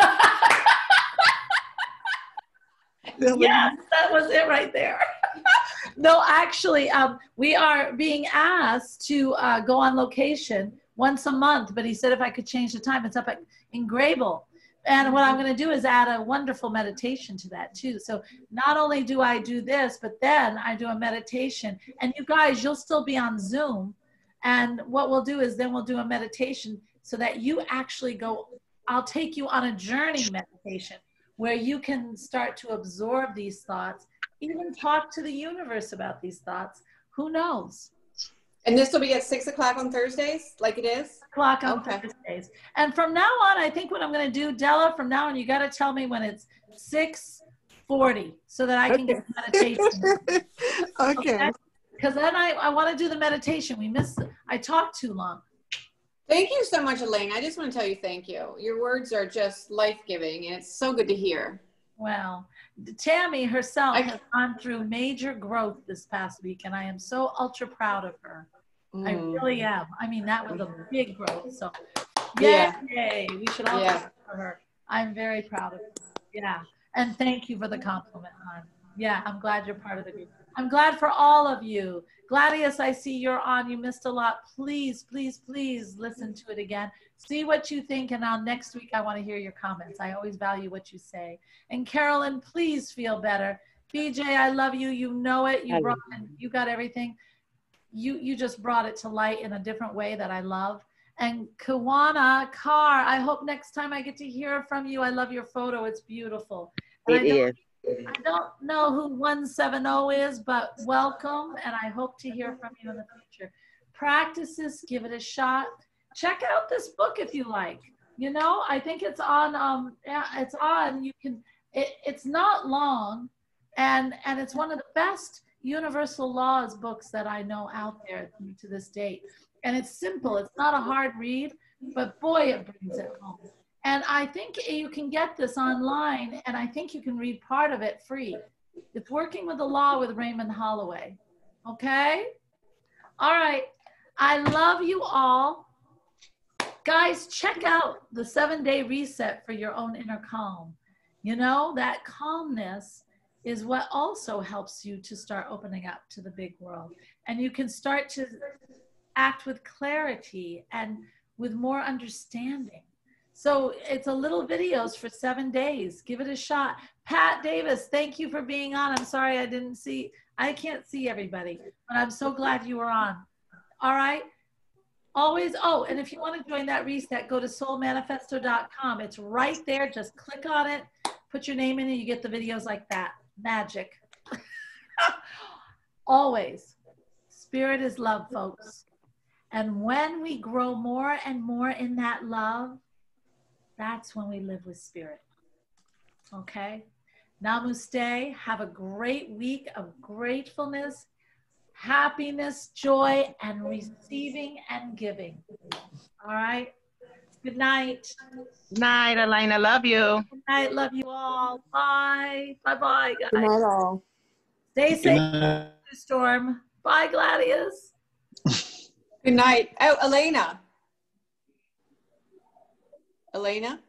that was it right there. *laughs* no, actually, um, we are being asked to uh, go on location once a month, but he said if I could change the time, it's up at, in Grable. And what I'm going to do is add a wonderful meditation to that too. So not only do I do this, but then I do a meditation. And you guys, you'll still be on Zoom. And what we'll do is then we'll do a meditation so that you actually go, I'll take you on a journey meditation where you can start to absorb these thoughts, even talk to the universe about these thoughts. Who knows? And this will be at six o'clock on Thursdays, like it is? Clock on Okay. Thursdays. And from now on, I think what I'm going to do, Della, from now on, you got to tell me when it's 640 so that I can get the meditation. *laughs* okay. Because then I, I want to do the meditation. We miss, I talked too long. Thank you so much, Elaine. I just want to tell you thank you. Your words are just life giving, and it's so good to hear. Well, Tammy herself I- has gone through major growth this past week, and I am so ultra proud of her. I Mm. really am. I mean, that was a big growth. So, Yeah. yay! We should all Yeah. for her. I'm very proud of her. Yeah, and thank you for the compliment, hon. Yeah, I'm glad you're part of the group. I'm glad for all of you. Gladius, I see you're on. You missed a lot. Please, please, please listen to it again. See what you think, and on next week I want to hear your comments. I always value what you say. And Carolyn, please feel better. BJ, I love you. You know it. You brought you got everything. You you just brought it to light in a different way that I love. And Kawana Carr, I hope next time I get to hear from you. I love your photo. It's beautiful. And I It don't- is. I don't know who 170 is, but welcome, and I hope to hear from you in the future. Practice this, give it a shot. Check out this book if you like. You know, I think it's on. Um, yeah, it's on. You can. It, it's not long, and and it's one of the best universal laws books that I know out there to this date. And it's simple. It's not a hard read, but boy, it brings it home. And I think you can get this online, and I think you can read part of it free. It's Working with the Law with Raymond Holliwell. Okay? All right. I love you all. Guys, check out the seven day reset for your own inner calm. You know, that calmness is what also helps you to start opening up to the big world. And you can start to act with clarity and with more understanding. So it's a little videos for seven days. Give it a shot. Pat Davis, thank you for being on. I'm sorry I didn't see, I can't see everybody, but I'm so glad you were on. All right. Always, oh, and if you want to join that reset, go to soulmanifesto.com. It's right there. Just click on it, put your name in, and you get the videos like that. Magic. *laughs* Always. Spirit is love, folks. And when we grow more and more in that love, that's when we live with spirit. Okay? Namaste. Have a great week of gratefulness, happiness, joy, and receiving and giving. All right? Good night. Night, Alena. Love you. Good night. Love you all. Bye. Bye bye, Good guys. night, all. Stay Good safe, night. Storm. Bye, Gladius. *laughs* Good night. Oh, Alena. Alena?